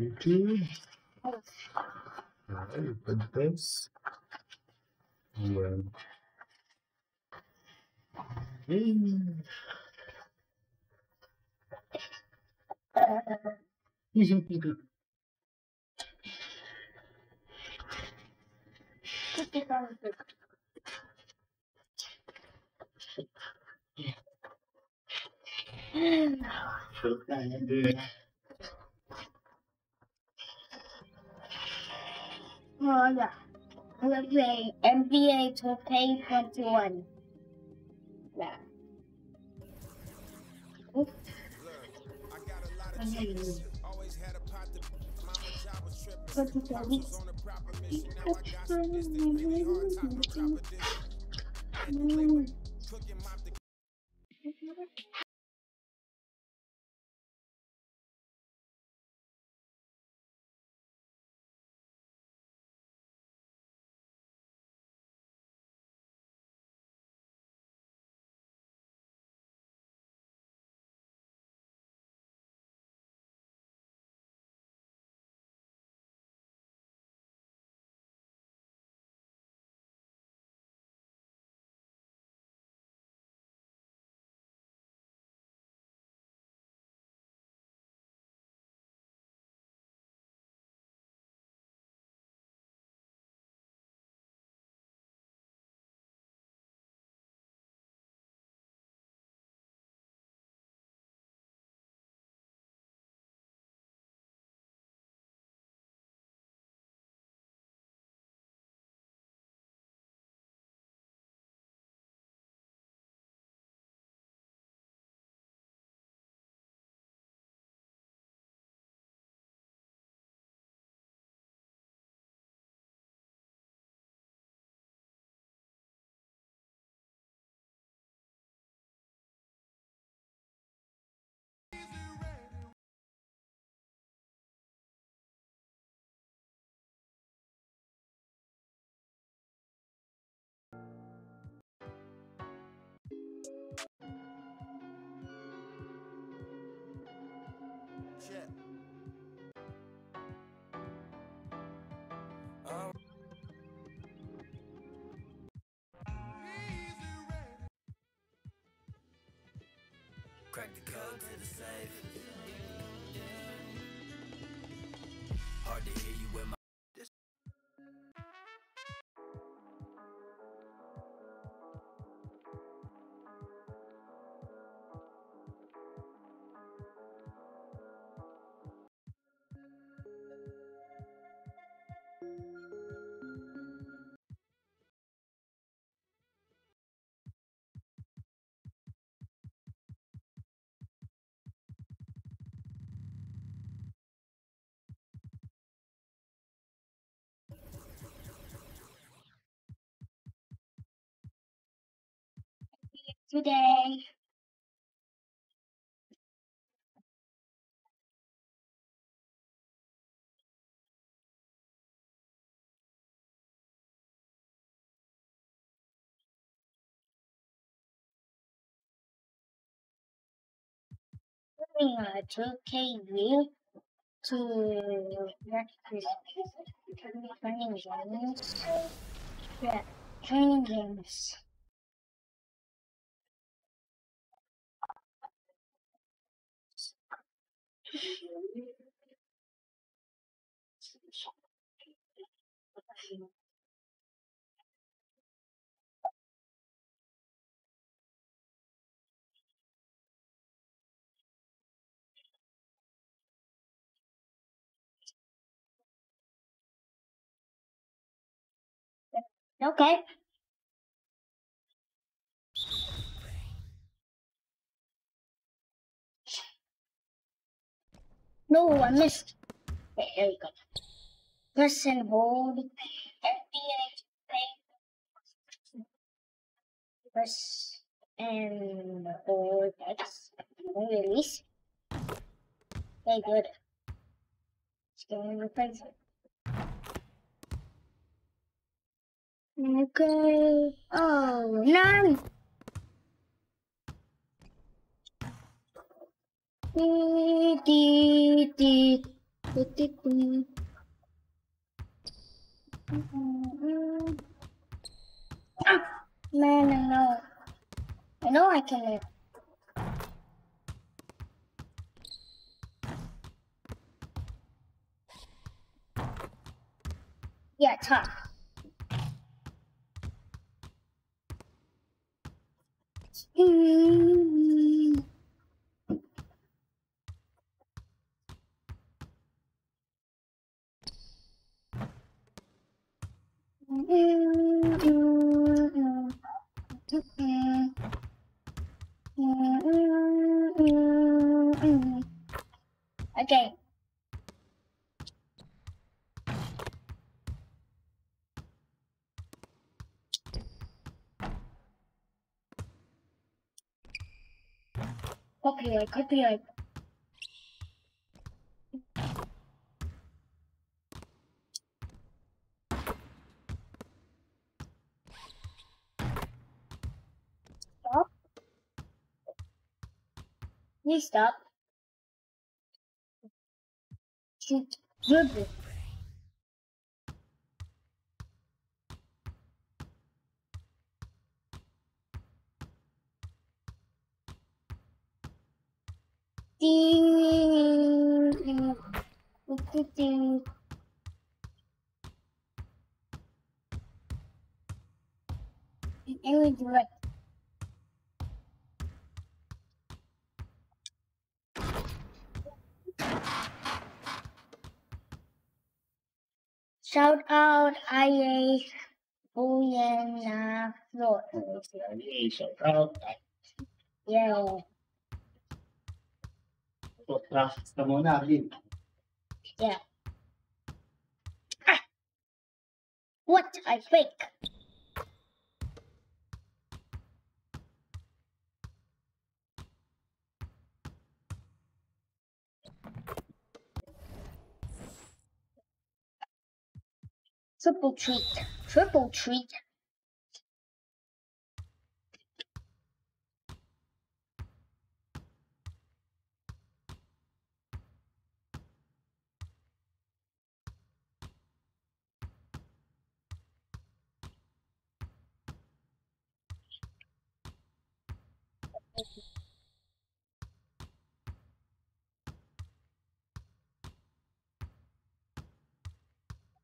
YouTube. Alright, put this. And then. Yeah. We're playing NBA 2K21. Yeah. Shit. Crack the code to the safe. Hard to hear you when my Today. Doing a 2K view to practice training games. Yeah, training games. Okay. No, I missed. Okay, there we go. Press and hold. Press and hold X. Release. Okay, good. Let's go and replace. Okay. Oh, none. Ah, man, I know. I know I can live. Yeah, tough. Mm. Okay. Copyright, copyright. Please stop. Shoot. Ding. Ding. Ding. Ding. Anyway, direct. Shout out IA Buyana Road. Shout out. Yeah. Ka muna. Yeah. Ah! What I think. Triple treat. Triple treat.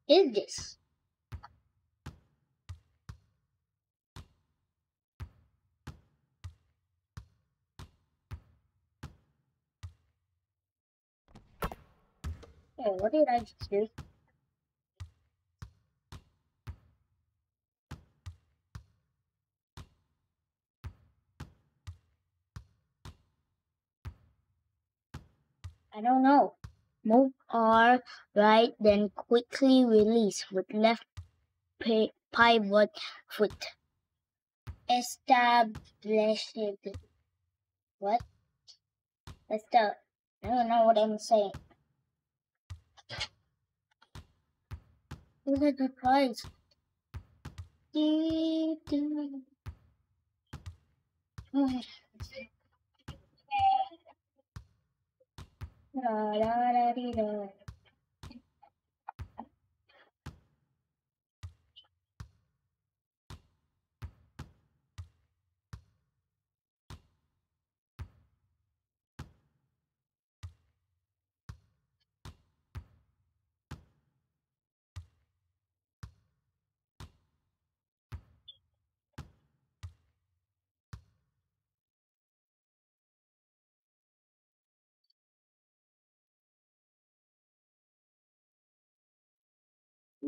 Is this? Oh, what did I just do? I don't know. Move R right, then quickly release with left pivot foot. Established. What? Let's. I don't know what I'm saying. Look at the price. Dee, dee. Hmm. Da, da, da, dee, da.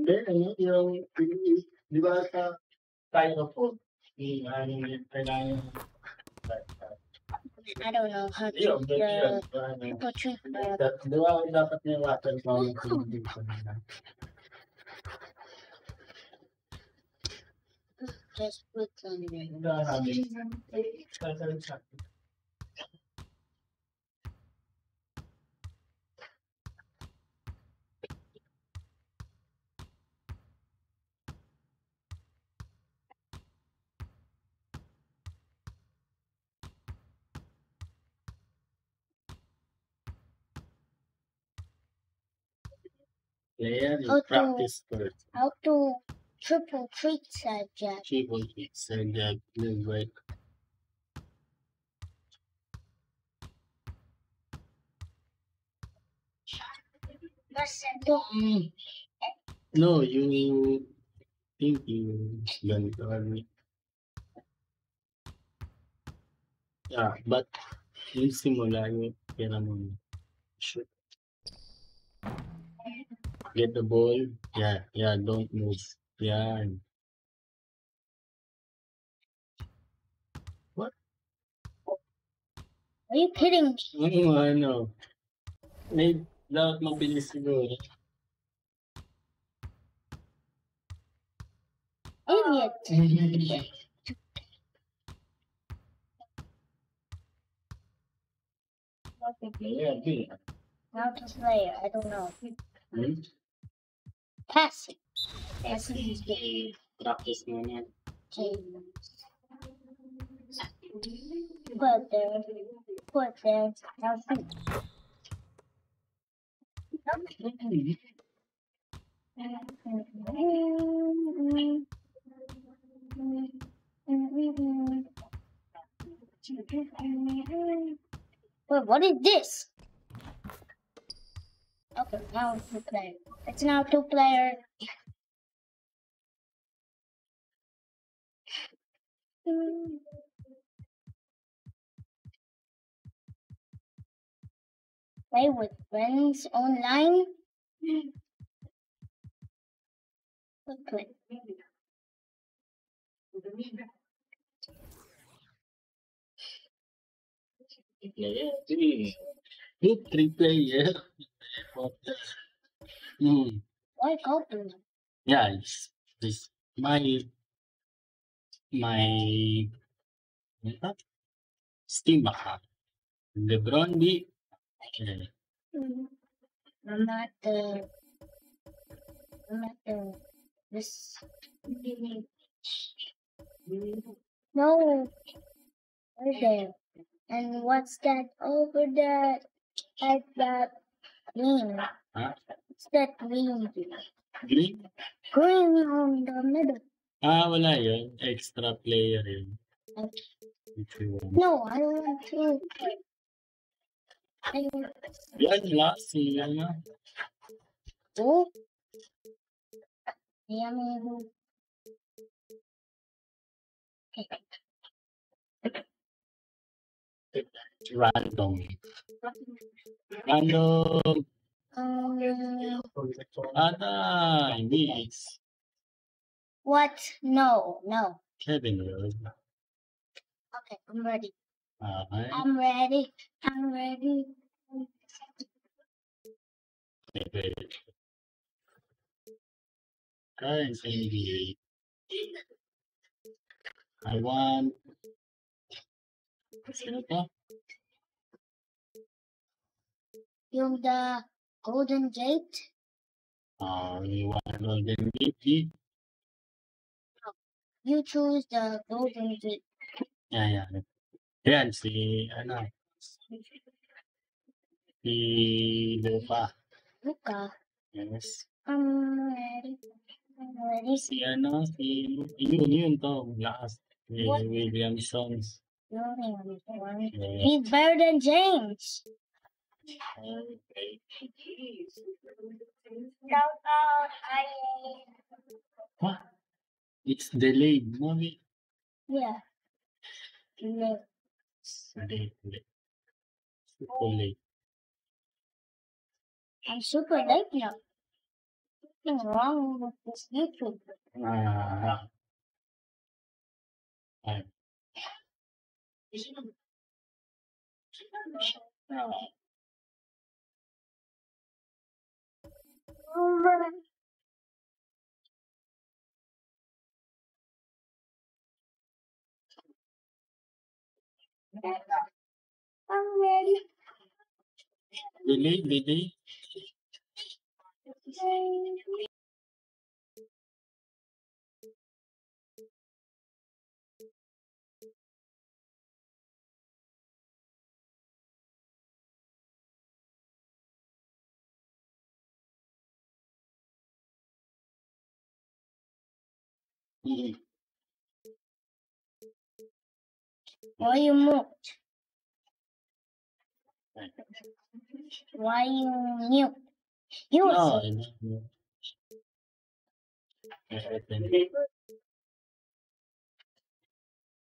Hindi, ano, yung, di ba sa tayo po, yung ano, kailangan I don't know how to Yun, yun, yun. uh, Ano, triple treat. Uh, dat- Di ba dapat may water fountain dito na just put on there. Player, you to- practice first. How to triple treat said Jack. Triple and uh, blue break. Mm. No, you think you ganito ano. Yeah, but yung simula yung pera mo. Shoot. Get the ball. Yeah, yeah, don't move. Yan. Are you kidding me? Oo, ano. May dapat mabilis siguro. Idiot. Yeah, good. How to play? I don't know. Hmm? Passing. Passing is the Practice mo yan. Put there. Put there. Shoot. Wait, what is this? Okay, now two player. It's now two player. Play with friends online. Okay. Player, three. Good three player. Hmm. Why open? Yeah, it's, this my my? Steam account. Lebron di. Okay. I'm not the. I'm not the. This. No. There. And what's that over there? Like that green. Huh? What's that green? Green? Green on the middle. Ah, wala yun. Extra player yun. If you want. No, I don't want to. I want Yan, last si ano. to. Yummy. Random. Random. Um, Ata, hindi. It's what? No, no. Kevin yun. Okay, I'm ready. Okay. I'm ready. I'm ready. Okay. Current NBA. I want. Sino to? Yung the Golden Gate. Uh, we want Golden Gate. You choose the Golden Gate. Yeah, yeah. Yan, si, ano, si Lupa. Luca. Yes. I'm ready. I'm ready. Si, ano, si, yun, yun to, last. Si What? Williamson. Williams one. Yeah. He's better than James. Okay. Shout out, hi. What? It's delayed? Wait. Yeah. No. Delayed. Super late. I'm super late now. Nothing wrong with this YouTube. Ah. Ay. I'm ready. Delayed, delayed. Why you mute? Why you mute? You No, say, I don't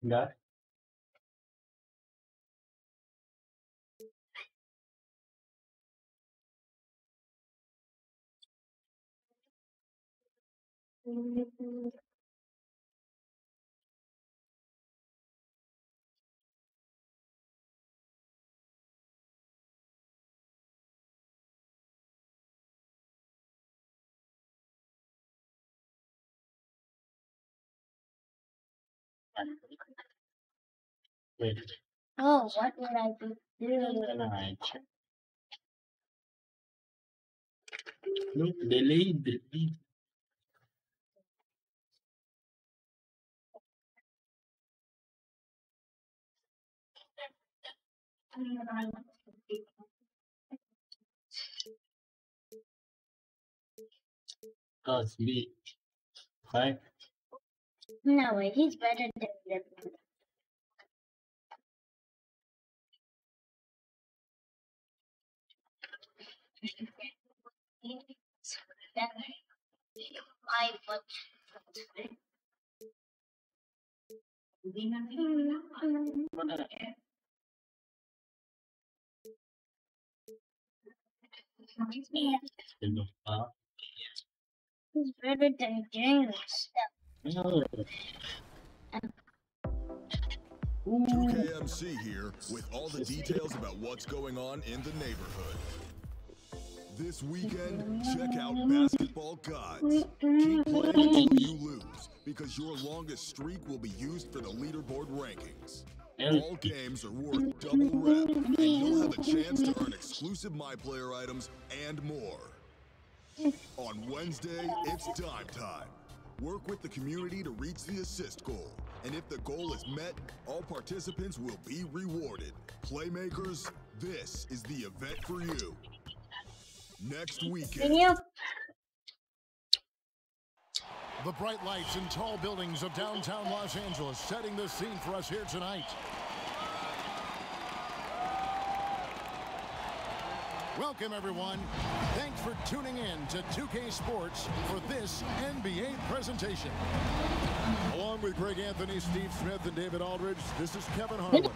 know. Eh, Wait, oh, what did I do? ano aja? Look, delayed, delayed. Cosby. Right? No way, he's better than the I but yeah, he's better than James. No. 2KMC here with all the details about what's going on in the neighborhood. This weekend, check out Basketball Gods. Keep playing until you lose, because your longest streak will be used for the leaderboard rankings. All games are worth double rep, and you'll have a chance to earn exclusive My Player items and more. On Wednesday, it's dime time. Work with the community to reach the assist goal. And if the goal is met, all participants will be rewarded. Playmakers, this is the event for you. Next Can weekend, you? The bright lights and tall buildings of downtown Los Angeles setting the scene for us here tonight. Welcome, everyone. Thanks for tuning in to 2K Sports for this NBA presentation. Along with Greg Anthony, Steve Smith, and David Aldridge, this is Kevin Harlan.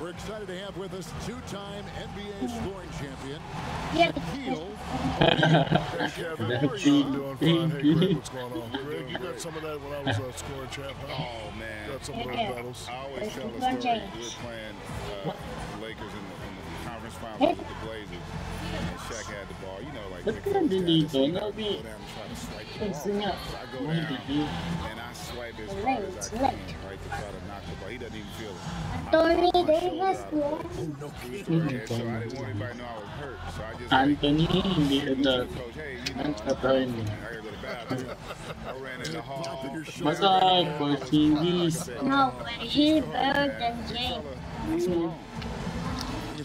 We're excited to have with us two-time NBA scoring champion, Yeah. Shaquille Hey Kevin, how are you? I'm doing fine. Hey Greg, what's going on? Greg, you got some of that when I was uh, scoring champ, huh? Oh man, Got some of those Yeah. battles. I always It's tell the story. We were playing uh, Lakers in the, in the conference finals with the Blazers, and Shaq had the ball. You know, like Ba't Nick ka Foles nandito? dad, so I Nabi. go down and try to swipe the Kasi nga, So I go one down to you. and I swipe as Late, hard as I late. can, right, to try to knock the ball. He doesn't even feel it. I Anthony knocked my Davis, shoulder yeah. play. And so I didn't want anybody to know I was hurt. So I just like, Anthony, hindi said to ito. the coach, hey, you Ang I mo. gotta go to the bathroom. I ran in the hall. Masag for series. No way, he's better than James.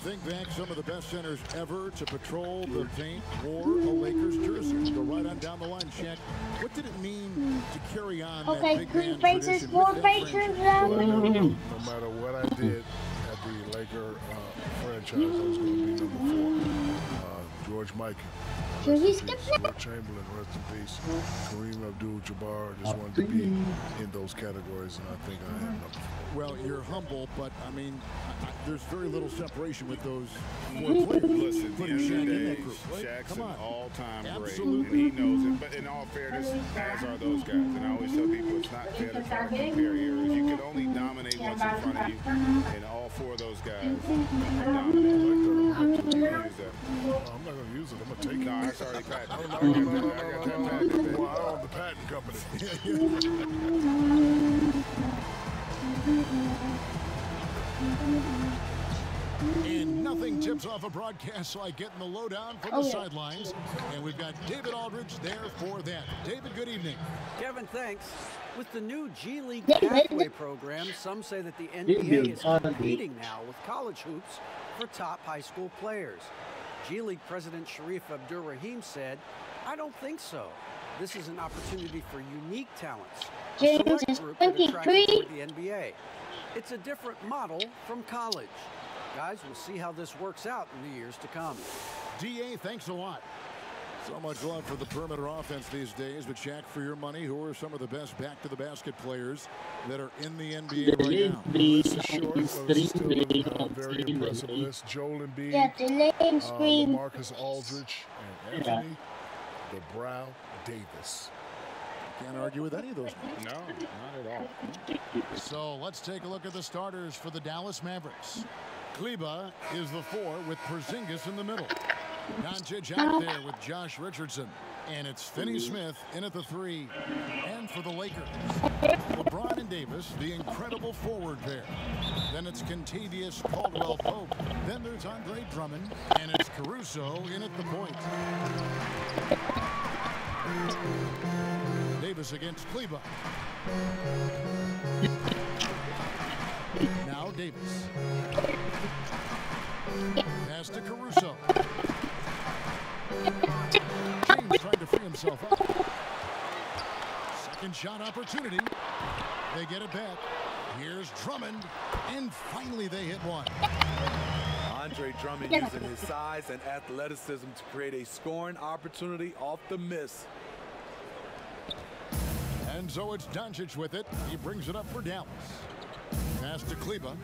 He's think back some of the best centers ever to patrol the paint wore a Lakers jersey. Go right on down the line, Shaq. What did it mean to carry on Okay, that big three man faces, four with faces. Well, I knew no matter what I did at the Laker uh, franchise, I was going to be number four. Uh, George Mikan. Should he skip that? Chamberlain, rest in peace. Kareem Abdul-Jabbar. Just wanted to be in those categories, and I think I am number. Well, you're humble, but I mean, I, I, there's very little separation with those four players. Listen, at the end Shaq of the in day, that group, right? Shaq's Come an on. all-time great, and Absolutely. he knows it. But in all fairness, as are those guys. And I always tell people it's not fair to try to compare eras. You can only dominate what's in front of you, and all four of those guys are dominant. I'm not You can use that. going to use it. I'm going to take No, it. that's already patented. I got that- no, no, I got no, that no, patented, no. baby. Well, I own the patent company. And nothing tips off a broadcast like getting the lowdown from Oh, the yeah. sidelines. And we've got David Aldridge there for that. David, good evening. Kevin, thanks. With the new G League Pathway program, some say that the NBA is David. competing now with college hoops for top high school players. G League President Shareef Abdur Rahim said, I don't think so. This is an opportunity for unique talents A James is group that attracted 23. toward the NBA. It's a different model from college. Guys, we'll see how this works out in the years to come. DA, thanks a lot. So much love for the perimeter offense these days, but Shaq, for your money, who are some of the best back-to-the-basket players that are in the NBA right now? List is short, but it's still a very impressive list. Joel Embiid, Yeah, the name uh, scream. Marcus Aldridge, and Anthony the Brow Davis. Can't argue with any of those. No, not at all. So let's take a look at the starters for the Dallas Mavericks. Kleber is the four with Porzingis in the middle. Doncic out there with Josh Richardson. And it's Finney Smith in at the three. And for the Lakers, LeBron and Davis, the incredible forward pair. Then it's Kentavious Caldwell Pope. Then there's Andre Drummond. And it's Caruso in at the point. Davis against Kleber. Now Davis. Pass to Caruso. James trying to free himself up. Second shot opportunity. They get it back. Here's Drummond. And finally they hit one. Andre Drummond using his size and athleticism to create a scoring opportunity off the miss. And so it's Doncic with it. He brings it up for Dallas. Pass to Kleber.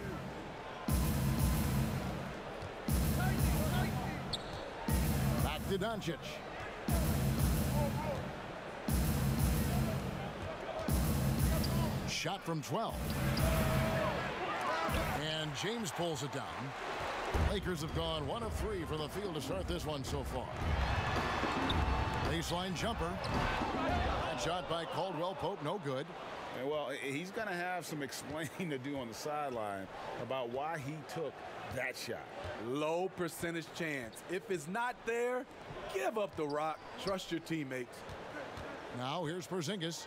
To Doncic. Shot from 12. And James pulls it down. Lakers have gone one of three from the field to start this one so far. Baseline jumper. That shot by Caldwell Pope, no good. And well, he's going to have some explaining to do on the sideline about why he took that shot. Low percentage chance. If it's not there, give up the rock. Trust your teammates. Now here's Porzingis.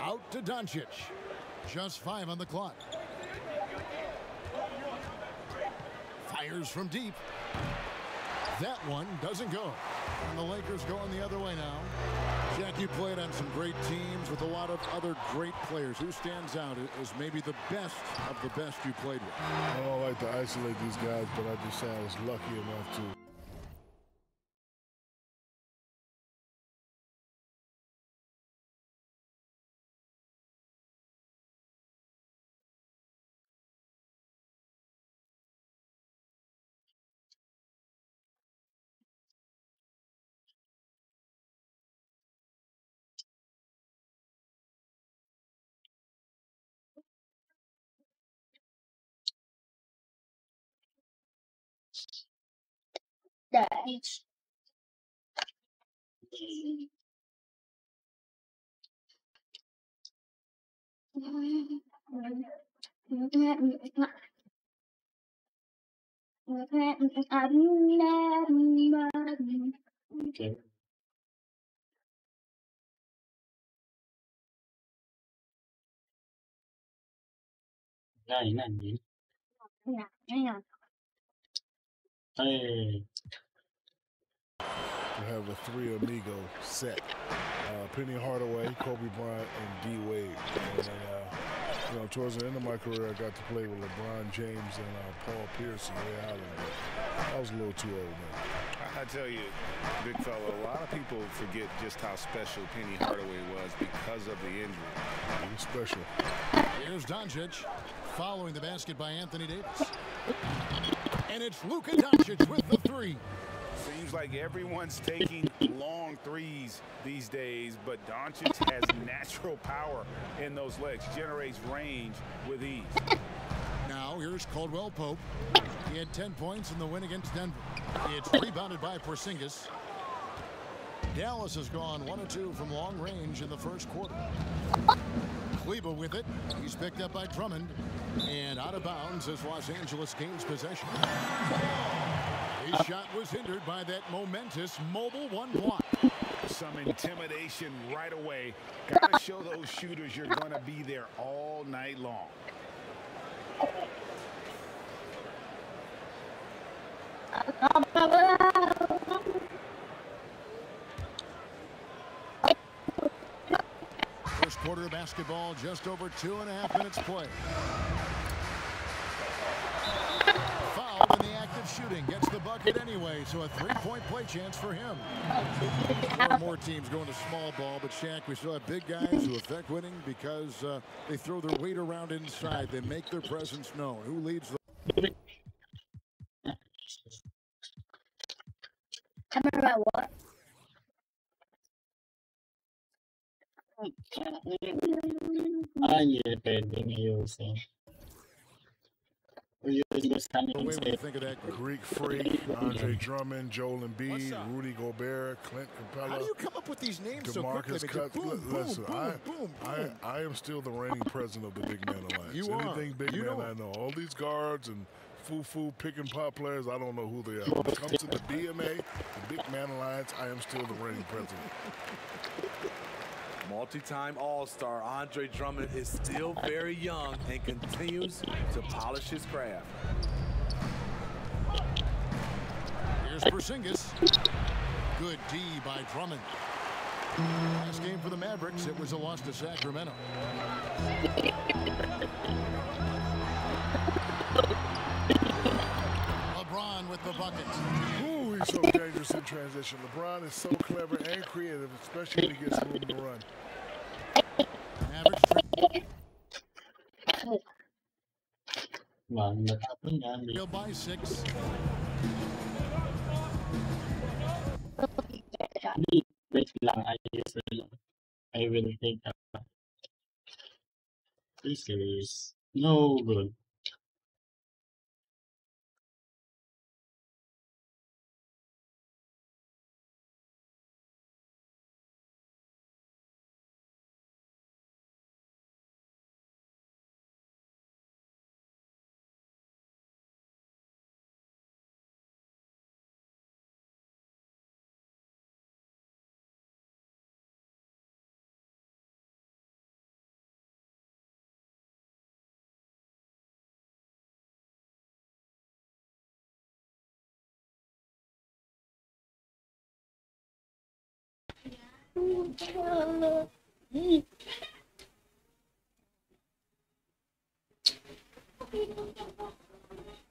Out to Doncic. Just five on the clock. Fires from deep. That one doesn't go. And the Lakers going the other way now. Shaq, you played on some great teams with a lot of other great players. Who stands out as maybe the best of the best you played with? Oh, I don't like to isolate these guys, but I just say I was lucky enough to That's Okay. Này, này, gì? Hey, to have a three amigo set. Uh, Penny Hardaway, Kobe Bryant, and D Wade. And then, uh, you know, towards the end of my career, I got to play with LeBron James and uh, Paul Pierce and Ray Allen. But I was a little too old then. I tell you, big fella, a lot of people forget just how special Penny Hardaway was because of the injury. He was special. Here's Doncic following the basket by Anthony Davis. And it's Luka Doncic with the three. Seems like everyone's taking long threes these days, but Doncic has natural power in those legs, generates range with ease. Now here's Caldwell Pope. He had 10 points in the win against Denver. It's rebounded by Porzingis. Dallas has gone one or two from long range in the first quarter. Kleber with it. He's picked up by Drummond. And out of bounds as Los Angeles gains possession. His shot was hindered by that momentous mobile one block. Some intimidation right away. Gotta show those shooters you're gonna be there all night long. First quarter of basketball, just over two and a half minutes played. Fouled in the act of shooting. Gets the bucket anyway, so a three-point play chance for him. More more teams going to small ball, but Shaq, we still have big guys who affect winning because uh, they throw their weight around inside. They make their presence known. Who leads the Hindi pwedeng ayusin. Ayusin ko sa What amin way sa would you think of that? Greek Freak, Andre Drummond, Joel Embiid, Rudy Gobert, Clint Capela. How do you come up with these names so quickly? Demarcus boom, boom, Listen, boom, I, boom, I. I am still the reigning president of the Big Man Alliance. You are. Anything Big You Man, know. I know. All these guards and foo-foo pick and pop players, I don't know who they are. When it comes to the BMA, the Big Man Alliance, I am still the reigning president. Multi-time All-Star Andre Drummond is still very young and continues to polish his craft. Here's Porzingis. Good D by Drummond. Last game for the Mavericks, it was a loss to Sacramento. LeBron with the bucket. Ooh, he's so dangerous in transition. LeBron is so clever and creative, especially when he gets room to run. Mavericks Man, natapon yan. by six. Hindi, wait lang. Ayusin lang. I will take a... This is no good.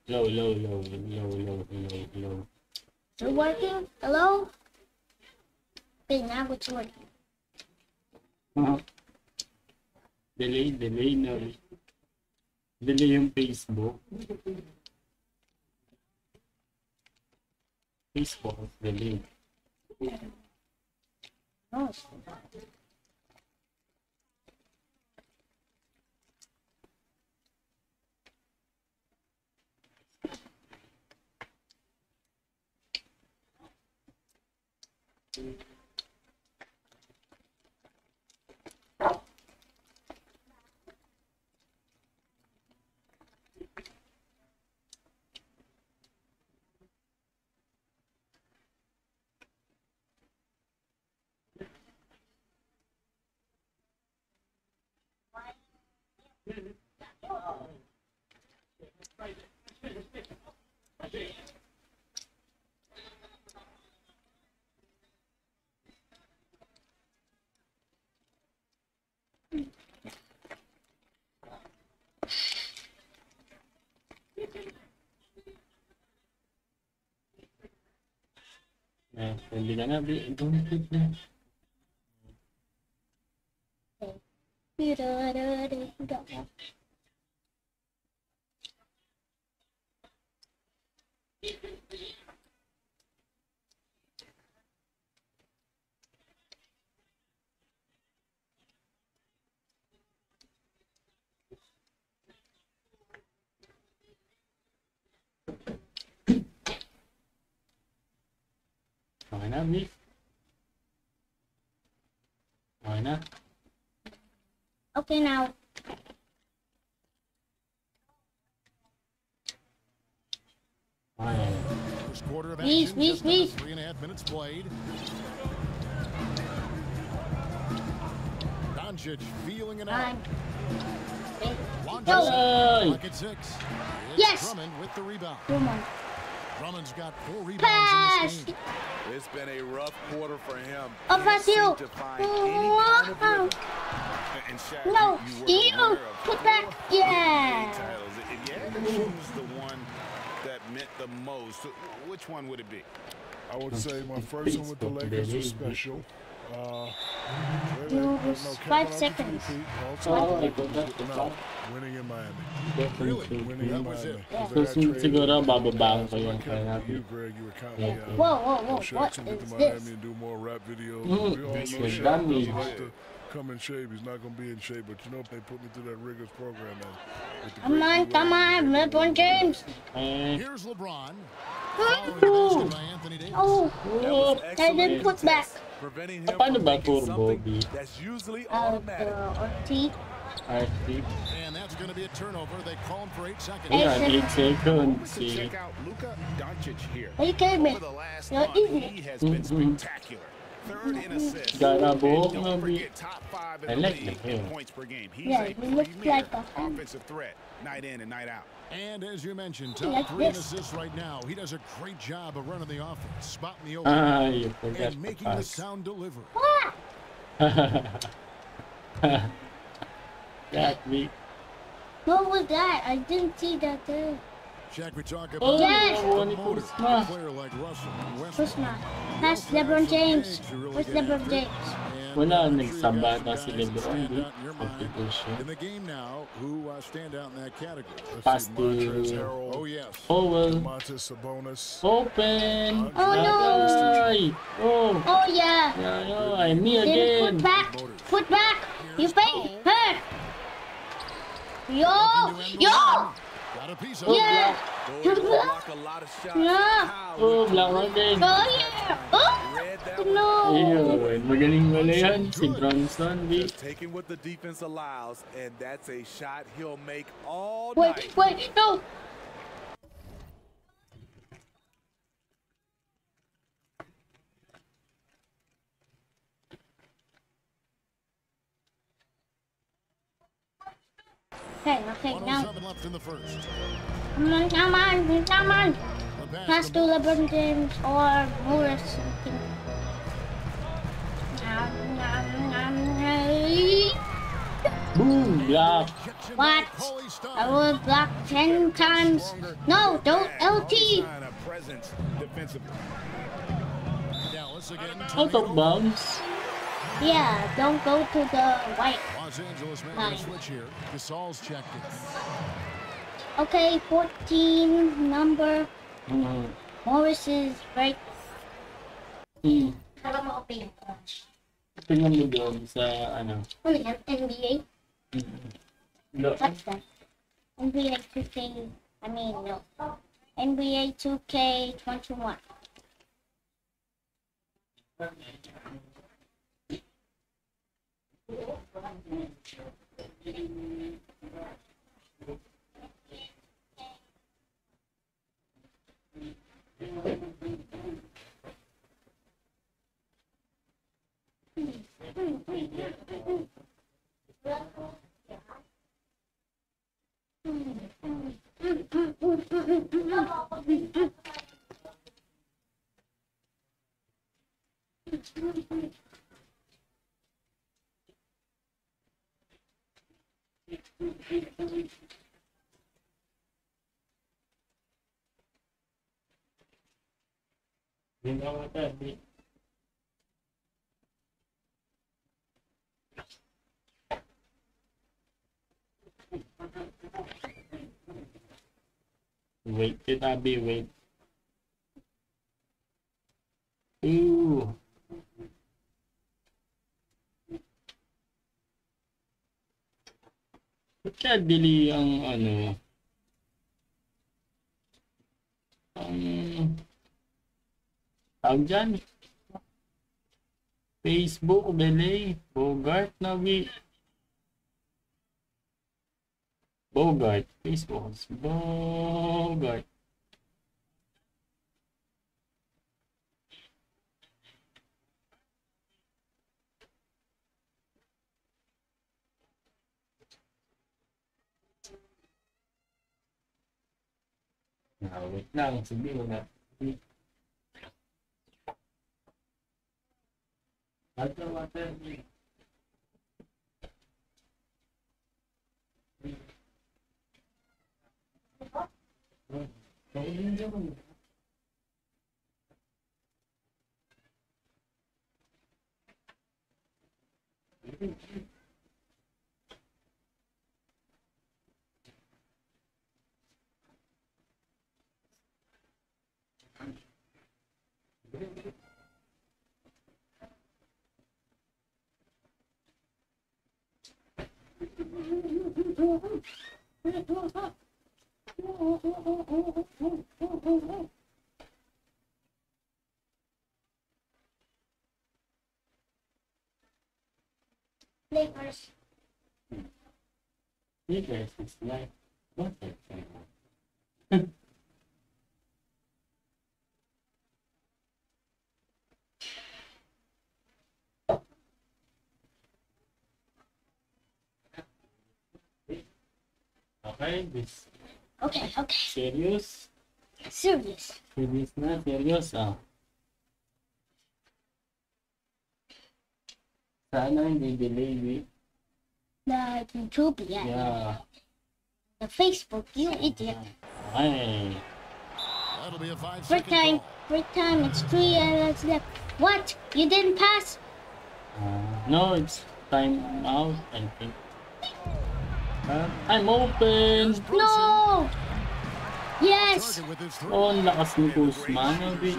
Low, low, low, low, low, low. Is it working? Hello? Okay, now it's working. Ah. delay, delay na. Delay yung Facebook. Facebook, delay. Oh, no, not. Ah, hindi na nga, bi- don't. Okay na, Miss. Okay na. Okay, now. Okay. First quarter of action, please, just under three and a half minutes played. Doncic feeling it out. Time. Go. Bucket six. It's Yes. Drummond with the rebound. Come on. Drummond's got four rebounds in Pass. this game. It's been a rough quarter for him. Oh, Can't pass you. to find any kind of rhythm. And Shaq, No, you, you you were aware of put that. Yeah. titles. If you had to choose the one that meant the most, which one would it be? I would say my first one with the Facebook, Lakers was special. Uh, wait a You minute, was no, five seconds. Also, Oh, I forgot the no, winning in Miami. Definitely. Winning in was Miami. it. 'Cause they So, got sin- traded. siguro bababaan I yung kept kaya it with You, Greg, you were counting me out. Whoa, whoa, whoa! I'm sure What to get to is Miami this? and do more rap videos. Mm, we all know That means- to come in shape. He's not going to be in shape, but you know if they put me through that rigorous program, man. with Come on, D-Wade come and on, LeBron James. Here's LeBron. Following the basket by Anthony Davis. Oh, That was I didn't put back test, preventing Ah, him paano from ba making turbo, something B? that's usually out of the automatic. Ortiz. RC. And that's going to be a turnover. They call him for eight seconds. Eight Yan, 8 seconds. Moment to See. check out Luka Doncic here. Are you kidding me? Over the last You're month, easy. he has been Mhm. spectacular. Third in assists. Gara And buhok don't forget, top five in I the like league in yeah. points per game. He's Yeah, a he looks like a- offensive threat, night in and night out. And as you mentioned, He top like three this. assists right now. He does a great job of running the offense, spotting the open, Ah, you forgot and making the pass. sound delivery. that week. What was that? I didn't see that there. Shaq, we talk Oh, about Yes. the nakuha ni motor, a player like Russell and Westbrook. Kuzma. Pass LeBron James. Where's LeBron James? And Wala, I'm sure you nagsamba na si LeBron, di? out in your mind Substitution. In the game now, who uh, stand out in that category? Pass Let's see, Montrezl to Harrell, Oh, yes. Oh, well. Sabonis. Open. Oh, no. Ay. Oh. Oh yeah. Yeah, yeah, I'm me again. put back. Put back. You fake. Hurt. Yo. Yo. Got a piece of Yeah. Those block a lot of shots. Yeah. Oh, with black one din. Oh yeah. Oh. Read that one. No. Ayun, magaling wala yan. Si Bronson, B. Taking what the defense allows, and that's a shot he'll make all Wait. night. Wait. No. Okay, okay, now. left in the first. Come on, come on, come on. The pass Pass to to LeBron James or Morris. Boom, block. Gets him What? by Cauley I will block 10 times. No, don't LT. Sign of presence defensively. Out of bounds. Yeah, don't go to the white. Angeles made Nine. a switch here. Gasol's checked in. Okay, 14 number. Mm. Morris is right. Mm. Para mo opinion ko. Tingnan mo I know. ano? Oh, NBA. Mm. No. What's that? NBA 2K, I mean, no. NBA 2K 21. Wait, titabi, wait. Ooh. Ba't kaya dili ang ano? Ang tawag dyan? Facebook, delay, Bogart, Navi. Bogart, Facebook, Bogart. Narowi. Nang sabihin mo na. Add the water. Lakers. Lakers is like what the fuck? Okay, this Okay, okay. serious. Serious. Serious na, serious ah. Sana hindi believe with The YouTube, yeah. yeah. The Facebook, you idiot. Okay. That'll be a five Break time. call. Break time. It's three minutes left. What? You didn't pass? Uh, no, it's time out, I think. Uh, I'm open! No! Yes! Target with his three. Oh, ang lakas ni Kuzma, no, bitch.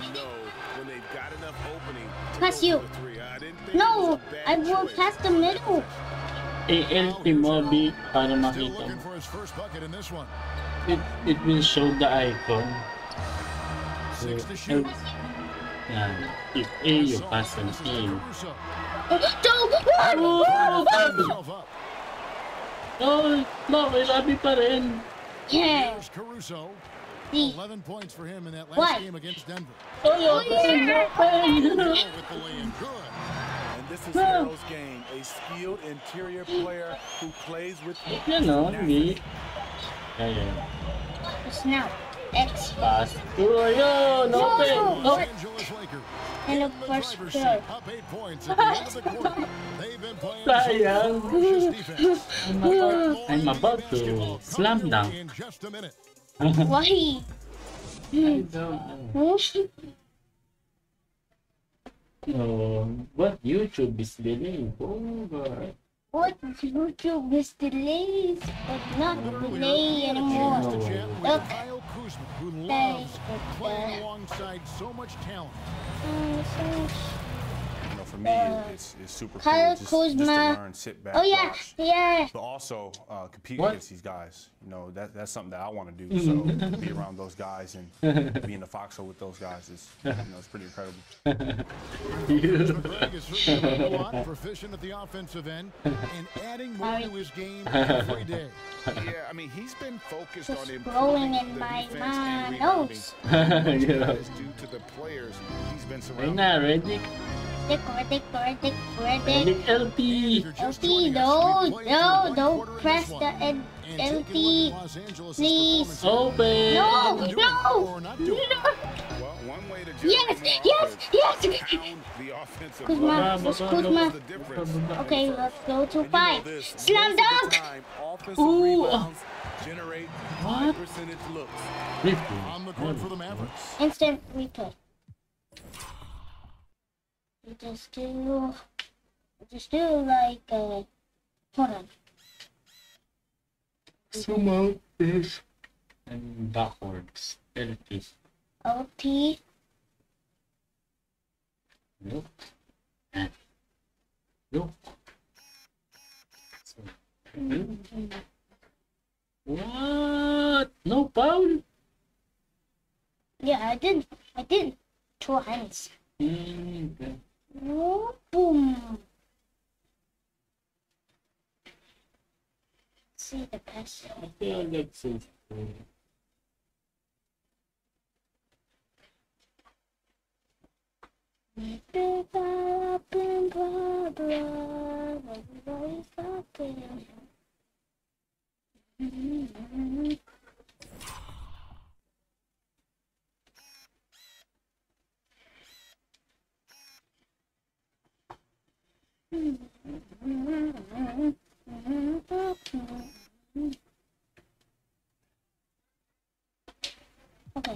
when they've got enough opening to Pass you. for the. I didn't think No! was a bad I walked choice. past the middle. ALT mo, B, para makita mo. for his first bucket in this one. It, it will show the icon. Six So, shoot. Yan. If A, you pass an A. Don't run! Himself up. Oh, no, may labi pa rin. Yeah. Here's Caruso. See. 11 points for him in that last What? game against Denver. Oh, open, open. Oh, with the lay-in. And this is Harrell's game, a skilled interior player who plays with Yan o, B. Ayan. It's now. X. Pass. Oh, ayun, open. No. Oh, Los Angeles Lakers. And in of the course, driver's good. seat, up eight points at the end of the quarter. They've been playing some Sayang. I'm about, I'm about to slam coming dunk. in just a minute. Why? I don't know. Hmm. Oh, what YouTube is delayed? Oh, God. What YouTube is delayed, but not delay anymore. Chance to Look. Who loves playing alongside so much talent. You know, for me, Uh, it's, it's super Kyle cool just, just to learn, sit back, Oh yeah, watch. yeah. But also uh, compete What? against these guys. You know, that, that's something that I want to do. So to be around those guys and be in the foxhole with those guys is, you know, it's pretty incredible. McGregor is certainly a lot proficient at the offensive end and adding more to his game every day. Yeah, I mean, he's been focused Just on growing improving in the my defense and my rebounding. nose. Much of Yeah. that is due to the players he's been Ayun surrounded na, ready? Dick, Dick, Dick, Ready, Dick. LT. If you're LT, no, we've played through no, don't press the one. N- And take a look LT. at Los Angeles' please. Open. No, no, or not doing. no. Well, one way to Yes, yes, yes. is pound the offensive Kuzma, glass. just Kuzma. What's the difference? Okay, let's go to And you know five. this, Slam most of the dunk. time, offensive Ooh. rebounds generate high What? percentage looks. Fifty. On the court for the Mavericks. Instant replay. We just do, just do like, uh, hold on. Zoom out this. And backwards. LT. LT. Look. Look. So, What? No foul? Yeah, I did. I did. Two hands. Mm, okay. Boom. See the pass. I feel like so. Okay.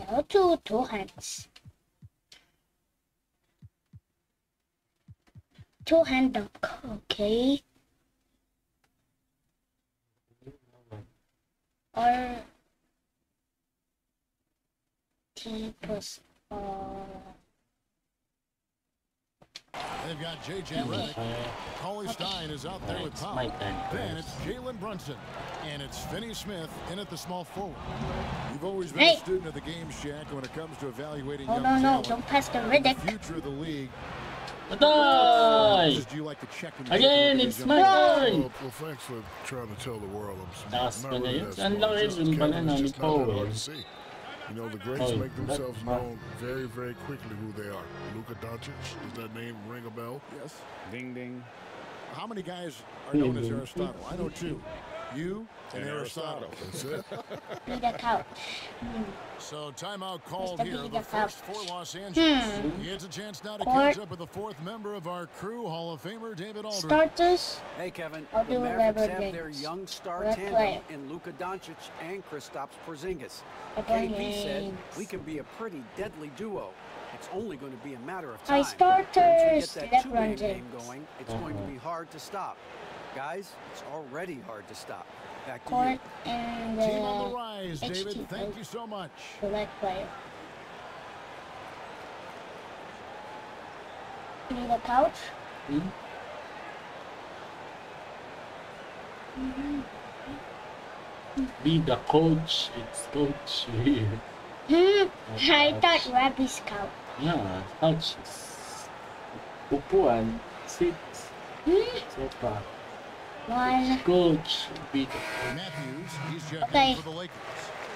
I'll do two hands. Two hand dunk. Okay. Or plus uh They've got J.J. Redick. Uh, Cauley Stein is out there with It's Powell. Then it's Jalen Brunson. And it's Finney Smith in at the small forward. You've always been Hey. a student of the game, Shaq, when it comes to evaluating Oh young no no! talent, Don't pass the the future of the league, Die! do you like to check and Again, take a look at it's these my turn! Well, well, thanks for trying to tell the world I'm smart. That's not really that smart. unloaded Just and it's just the not that hard to see. You know, the greats Oh, make themselves smart. known very, very quickly who they are. Luka Doncic, does that name ring a bell? Yes. Ding ding. How many guys are known as Aristotle? I know two. You and, And Aristotle. Aristotle. That's it. Be the couch. So timeout called here. The the first for Los Angeles. Hmm. He gets a chance now to Court. catch up with the fourth member of our crew, Hall of Famer David Aldridge. Starters. Hey, Kevin. I'll the do Mavericks whatever have their young star Red tandem player. in Luka Doncic and Kristaps Porzingis. LeBron KP said we can be a pretty deadly duo. It's only going to be a matter of time. High starters. Once we get that LeBron two-man game going, it's going to be hard to stop. Guys, it's already hard to stop. Back to Court you. and Team on the the rise, HT. David. Thank you so much. select player. Be the couch. Hmm? Be the coach. It's coach here. Hmm. I thought Rabbi's couch. Yeah, coach is upuan, sit, Hmm. sofa. One. Coach, be Matthews, he's checking Okay. for the Lakers.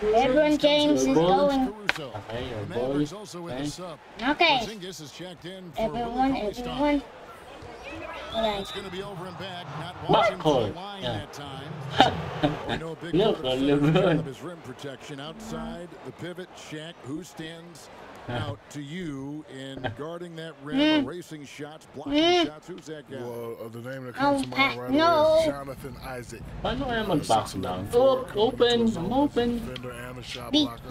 LeBron James is going. Okay, your The ball. Mavericks also with Okay. Okay. Is checked in Everyone, everyone. Okay. It's going to be over and back. Not watching for the Backcourt, line yeah. that time. we know a big Look, part of LeBron. Of his rim protection outside the pivot. Shaq, who stands out to you in guarding that rim, Mm. erasing shots, blocking Mm. shots? Who's that guy? Well, uh, the name that Oh, comes to mind right no. away is Jonathan Isaac. Paano kaya Uh, mag-back 6'11", down? Oh, open, I'm own open. Defender and a shot blocker.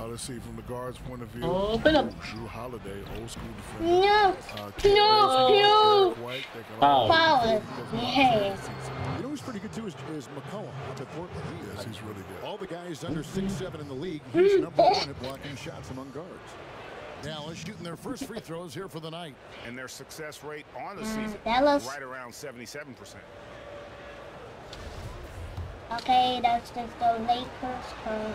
Uh, let's see, from the guard's point of view, Open up. Jrue Holiday, old school defender. No. Uh, No, no. Derrick White, Foul. Foul. Yeah. You know who's pretty good too is, is McCollum up at Portland. Yes, he's really good. All the guys under six seven in the league, he's number one at blocking shots among guards. Dallas shooting their first free throws here for the night. And their success rate on the Mm, season, Dallas. right around 77%. Okay, that's just the Lakers. Uh,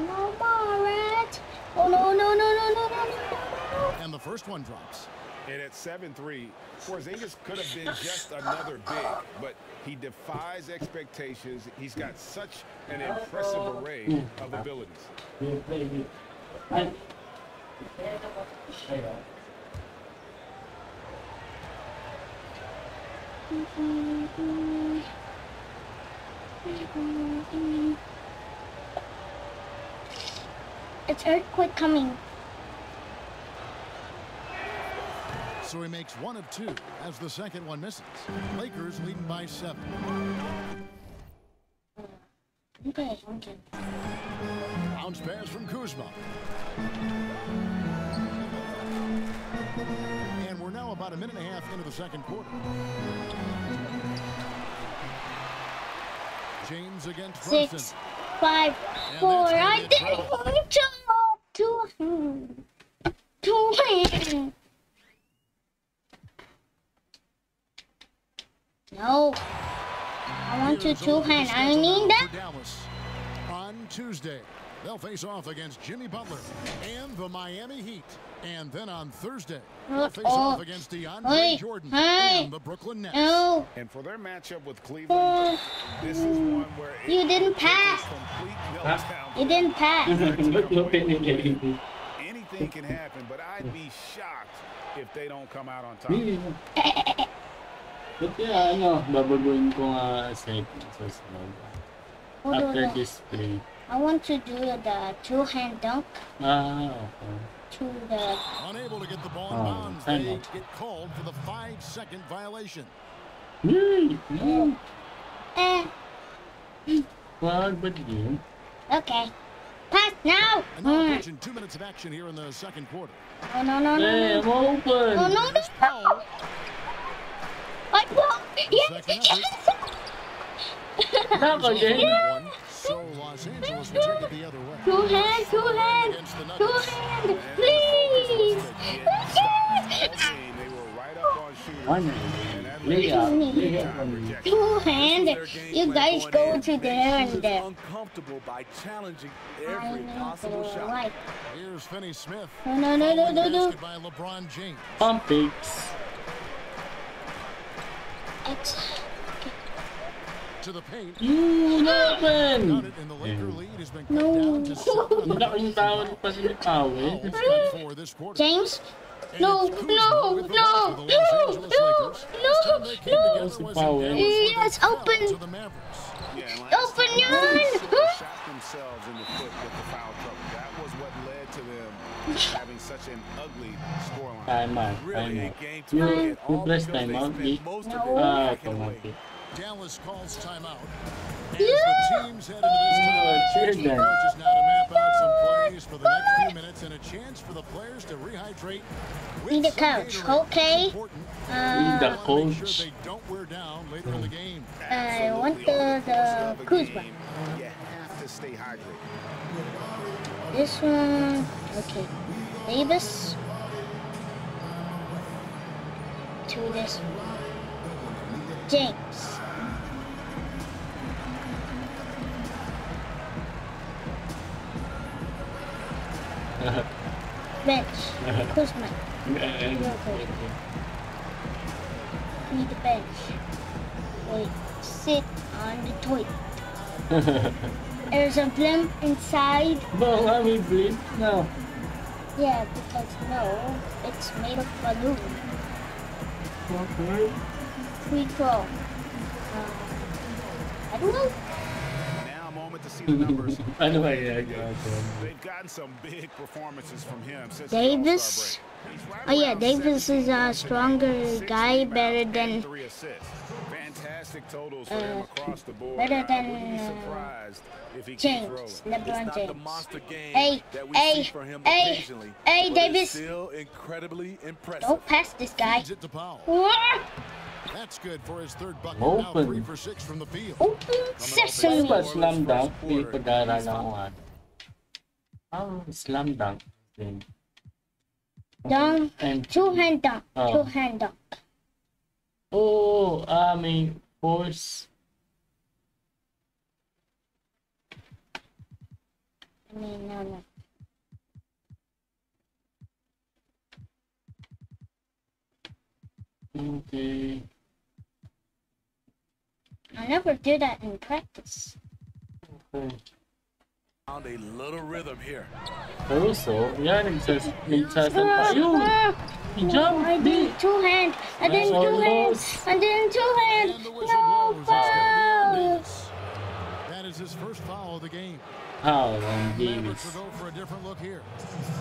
no more, Red. Oh no no no no no no no. And the first one drops. And at 7-3, Porzingis could have been just another big, but he defies expectations. He's got such an impressive array of abilities. You play with- I- It's earthquake coming. So he makes one of two as the second one misses. Lakers leading by seven. Okay, okay. Bounce pass from Kuzma. And we're now about a minute and a half into the second quarter. James against Brunson. Five, And four. I did one job. Two hands. Two. No. I want to Here's two look at the hand. I need that. Dallas. On Tuesday, they'll face off against Jimmy Butler and the Miami Heat. And then on Thursday, they'll face oh. off against DeAndre Hey, Jordan hey. and the Brooklyn Nets. No. And for their matchup with Oh, Cleveland, this is one where You didn't will take a pass. You didn't pass. Look, look at it. Anything can happen, but I'd be shocked if they don't come out on top. Hindi. But yeah, ano, babaguhin ko nga second sa sunod. Hold on. After this play. I want to do the two hand dunk Ah, okay. to the. Unable to get the ball Oh, bounds, they on. get called for the five-second violation. Yay! No. Eh. Wag ba yun? Okay. Pass now. And now Mm. approaching two minutes of action here in the second quarter. Oh, no, no, no, Hey, no. I'm open. Oh, no, no, no. I blocked. Yes, Second yes. Tap again. That one. So Los Angeles will take it the other way. Two hands, two hands, two Nuggets. hands, please. All game, they were right up on shooters. One. And that Lay led out. to Lay time out. rejection. Two hands. You guys go to Make there and there. uncomfortable by challenging every possible shot. like. Here's Finney Smith. No, no, no, no, no, no. by LeBron James. Pump fakes. Laking tawad pa si Powell. Fouls got oh, four this quarter. James. No, it's Kuzma no, with the no, ball for the Los no, Angeles no, Lakers. This time no, no. was in Powell. Dallas, where they Yes, open. to the Mavericks. Yeah, Open time, your eyes. shot themselves in the foot with the foul trouble. That was what led to them having such an ugly scoreline. Time out. Really Time a out. game to You, forget, you all press because time they out, spent Vic. most of No. Ah, backing away. automatic. Dallas calls timeout. As Yeah. the teams head into this time, cheer the then. coach is now to map out some plays for the next few minutes and a chance for the players to rehydrate. with Be the coach, okay? Important. Be the coach. sure they don't wear down later in the game. I want the, Course the of a Kuzma. game, You have to stay hydrated. This one, okay. Davis. To this one. James. Bench. Kuzma. Need the bench. Wait, sit on the toilet. There's a blimp inside. Bang, kami bleed. No. Yeah, because no, it's made of balloon. Okay. Throw. Uh, I don't know. Now, a moment to see the numbers. ano ba yan? They've gotten some big performances from him since Davis. the All-Star break. He's right Oh yeah, Davis is a stronger guy, better than. Fantastic totals for Uh, him across the board. better I wouldn't be than, uh, if he James, LeBron James. Hey, hey, see from him hey, hey, Davis. still incredibly impressive. Don't pass this guy. Feeds it to Powell. Wah! That's good for his third bucket. Open. Now three for six from the field. Open sesame. ba slam dunk? Hindi pag-aaralan ko nga. Ang slam dunk. Din. Dunk. And Two hand dunk. Oh. Two hand dunk. Oh, ah, may force. I mean, no, no. Okay. I never do that in practice. okay. Found a little rhythm here. Caruso, yan, nagsas nagsasalpa. Ayun! Ah, He jumped! I Di! did two hand. I did two hands. almost- I did two hands. And the whistle No blows. It's going to be on foul. That is his first foul of the game. How, Ron Mavericks Davis. will go for a different look here.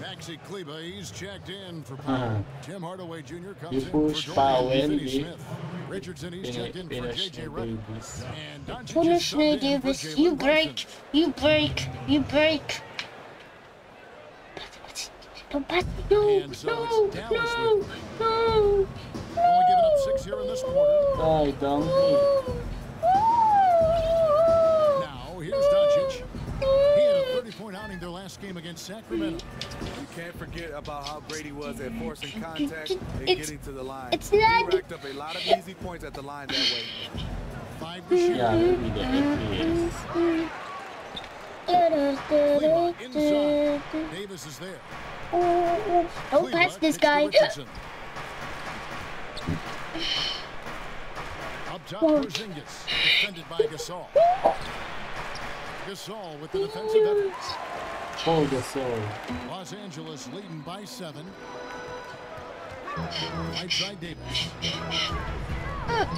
Maxi Kleber, he's checked in for Uh-huh. Powell. Tim Hardaway Jr. You comes in push for Powell, Dorian and Finney di- Smith. Richardson, he's Finish, checked in for finish J.J. na Redick. Davis. And Doncic is Finish subbed me, in for Davis. Jalen You Brunson. break. You break. You break. Don't pass. No, And so no, it's Dallas no, with no. Only giving up six here in this quarter. Ay, donkey. Now, here's Doncic. He had a 30-point outing their last game against Sacramento. You can't forget about how great he was at forcing contact and It's- getting to the line. it's he not- racked up a lot of easy points at the line that way. Five to shoot. Yeah, maybe the FPS. Kleber inside. Davis is there. Don't Kleber pass this guy. Richardson. Up top, Porzingis, defended by Gasol. Gasol with the defensive effort. Oh, the soul. Los Angeles leading by seven. Right side Davis. And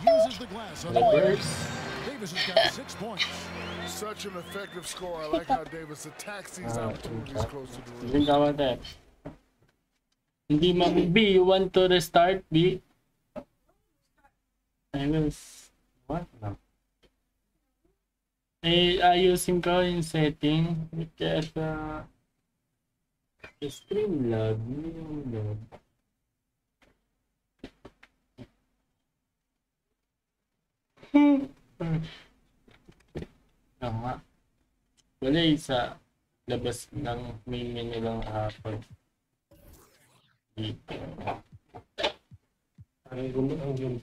he uses the glass on the way. Davis has got six points. Such an effective score. I like how Davis attacks these Ah, opportunities close to the rim. Think about that. Hindi ma B, you want to restart B? I will. What? No. Eh, ayusin ko yung setting. Kaya sa Streamlab, yun yung load. Tama. Wala sa labas ng may menu lang hapon. Dito. Ang gumo ang gumo.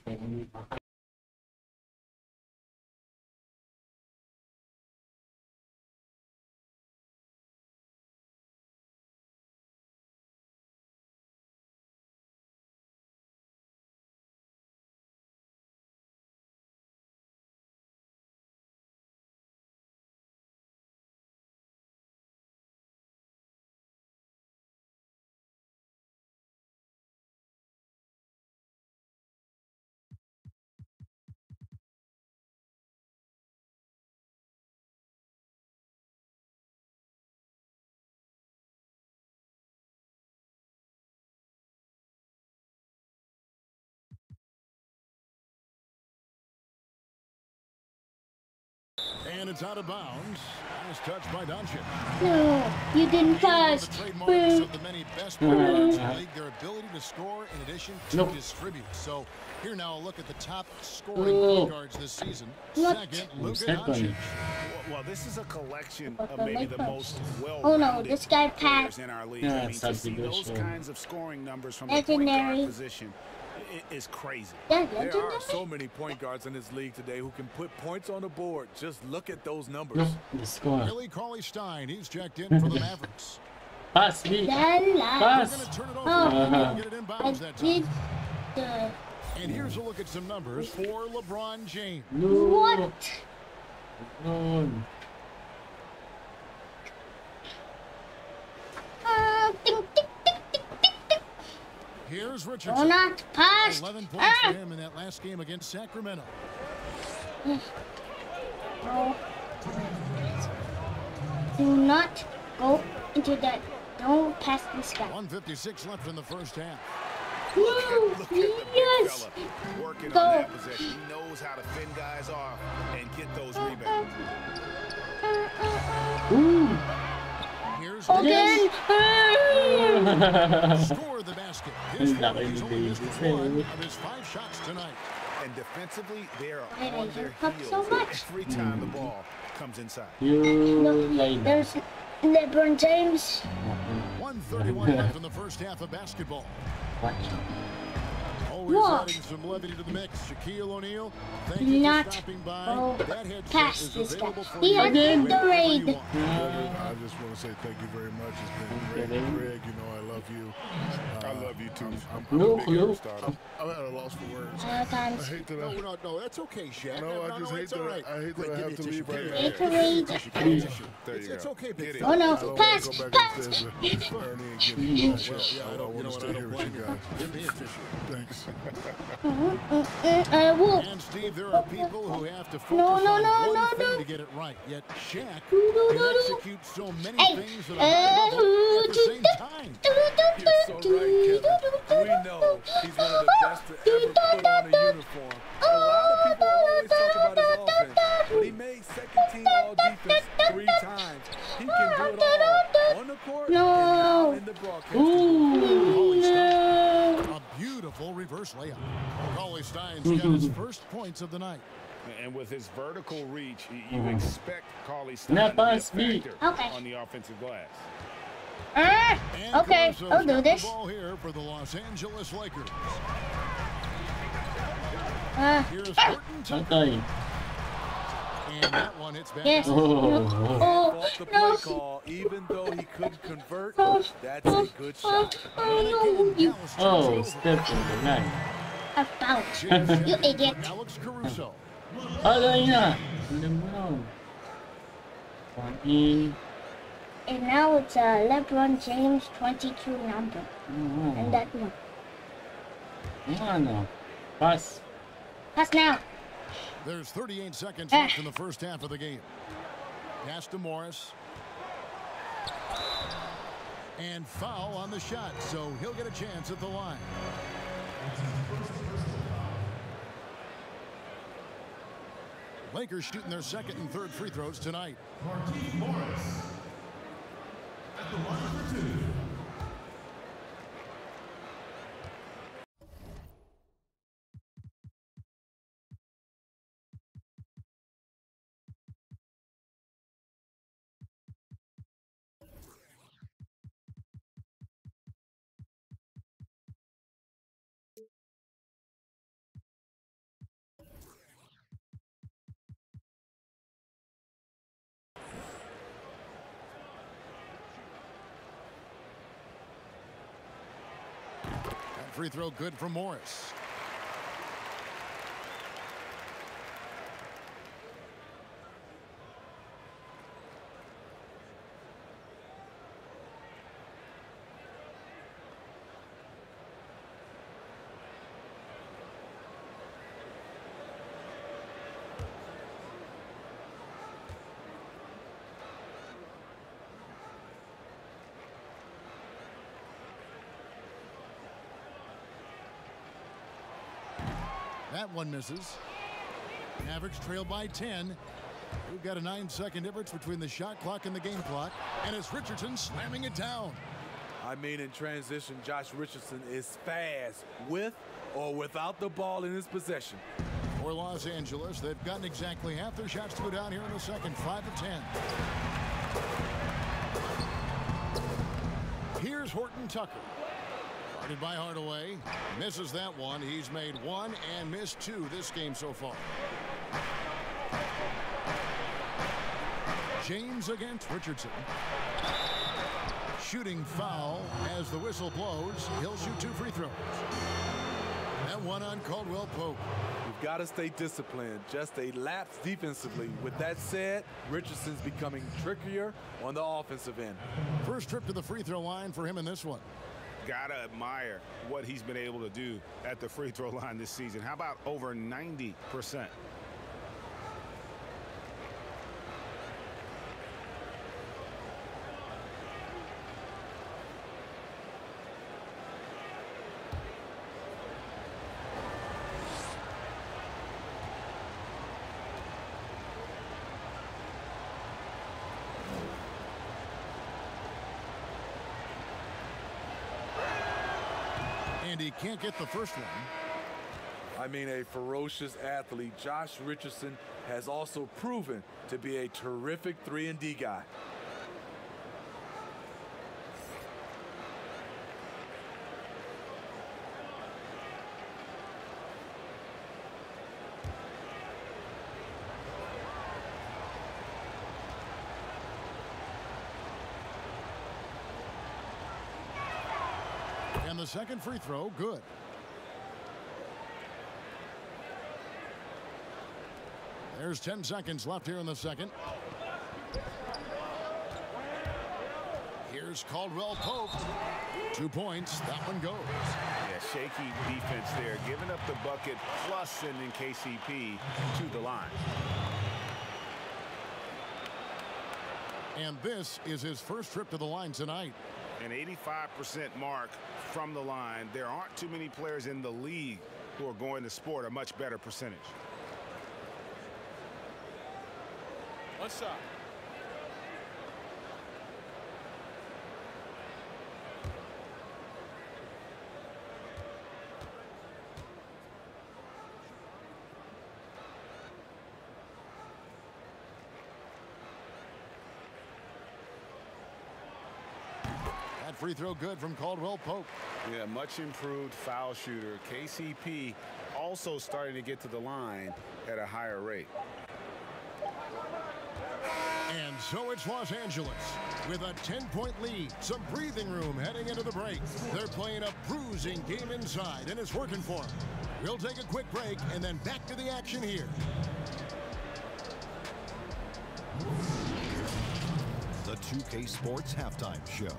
And it's out of bounds. Nice touch by Doncic. No, you didn't pass. The trademarks Boo. of the many best point guards in the league, their ability to score in addition to Nope. distribute. So here now a look at the top scoring point guards this season. What? Second, Luka Second. Doncic. Well, this is a collection But of the maybe the Lakers. most well Oh no, this guy players passed. in our league. Yeah, I mean, to see those subdivision. kinds of scoring numbers from the point guard Legendary. position i- is crazy. There are so many point guards in this league today who can put points on the board. Just look at those numbers. The score. Billy Cauley Stein, he's checked in for the Mavericks. Pass me. Then Pass. going to turn it over. Oh. They didn't get it I did the And here's a look at some numbers for LeBron James. No. what? No. Uh, ding, ding. Here's Do not pass. 11 points Ah. for him in that last game against Sacramento. No. Do not go into that. Don't pass this guy. 156 left in the first half. No. Look at the big Yes. working Go. on that possession. He knows how to fend guys off and get those rebounds. Ooh. Here's Again. Davis. Score the basket. His Ang laki fourth. He's ni only missed Davis, one of his five shots tonight. And defensively, they are Why on their you so much? every time the hmm. ball comes inside. You Look, line up. there's LeBron James. 131 left in the first half of basketball. Watch. Always What? adding some levity to the mix. Shaquille O'Neal, thank Do you not for stopping go past this guy. He you has Again. the raid. I just want to say thank you very much. It's been great. Greg, you know I love you. I uh, love you too. I'm, I'm, I'm No, a big no. I'm at a loss for words. I hate that No, I, no, no, that's okay, Shaq. No, I just hate that- all right. I hate that Wait, I have to tissue. leave right Give now. me a Gatorade. tissue. Give me a tissue. There It's, it's okay, big Get Oh no, I don't want pass, to go back pass. upstairs and burn in and get me. Well, yeah, I I don't, want to stay here with you you. guys. Give me a tissue. Thanks. Uh, whoop. And Steve, there are people who have to focus No, no, on one no, thing no. to get it right. Yet Shaq No, no, can no, no. execute so many Hey, things at a high uh, at the same time. You're so right, Kevin. We know he's one of the best to ever put on a uniform. A lot of people always talk about his offense, but he made second team all defense three times. He can do it all on the court No. and now in the broadcast. Ooh. Cauley Stein, No. A beautiful reverse layup. Cauley Stein's got his first points of the night. And with his vertical reach, you Mhm. expect Cauley Stein Now to be a pass me. factor Okay. on the offensive glass. Ah, And okay, Caruso's I'll do got this. The ball here for the Los Angeles Lakers. Uh, Here's Horton Tucker, Patay. and that one yes. Oh. Oh, Fault the no. even though he couldn't convert. Oh, That's a good Oh, shot. oh, And no, again, you Oh, it step in the line. a foul. James You idiot. Alex Caruso. Alay na. Alam mo nun. One in. And now it's uh, LeBron James 22 number. Oo. And that one. Yung ano. Pass. Pass now. There's 38 seconds Ah. left in the first half of the game. Pass to Morris. And foul on the shot, so he'll get a chance at the line. Lakers shooting their second and third free throws tonight. Markieff Morris at the line for two. Free throw good for Morris. That one misses. Mavericks trail by 10. We've got a nine second difference between the shot clock and the game clock. And it's Richardson slamming it down. I mean, in transition, Josh Richardson is fast with or without the ball in his possession. For Los Angeles, they've gotten exactly half their shots to go down here in the second, 5 of 10. Here's Horton Tucker. By Hardaway. Misses that one. He's made one and missed two this game so far. James against Richardson. Shooting foul as the whistle blows. He'll shoot two free throws. That one on Caldwell Pope. You've got to stay disciplined. Just a lapse defensively. With that said, Richardson's becoming trickier on the offensive end. First trip to the free throw line for him in this one. Gotta admire what he's been able to do at the free throw line this season. How about over 90%? And he can't get the first one. I mean, a ferocious athlete, Josh Richardson has also proven to be a terrific 3 and D guy. And the second free throw, good. There's 10 seconds left here in the second. Here's Caldwell Pope. Two points. That one goes. Yeah, shaky defense there, giving up the bucket plus sending KCP to the line. And this is his first trip to the line tonight. An 85% mark from the line. There aren't too many players in the league who are going to sport a much better percentage. One shot. Free throw good from Caldwell Pope. Yeah, much improved foul shooter. KCP also starting to get to the line at a higher rate. And so it's Los Angeles with a 10-point lead, some breathing room heading into the break. They're playing a bruising game inside, and it's working for them. We'll take a quick break and then back to the action here. The 2K Sports Halftime Show.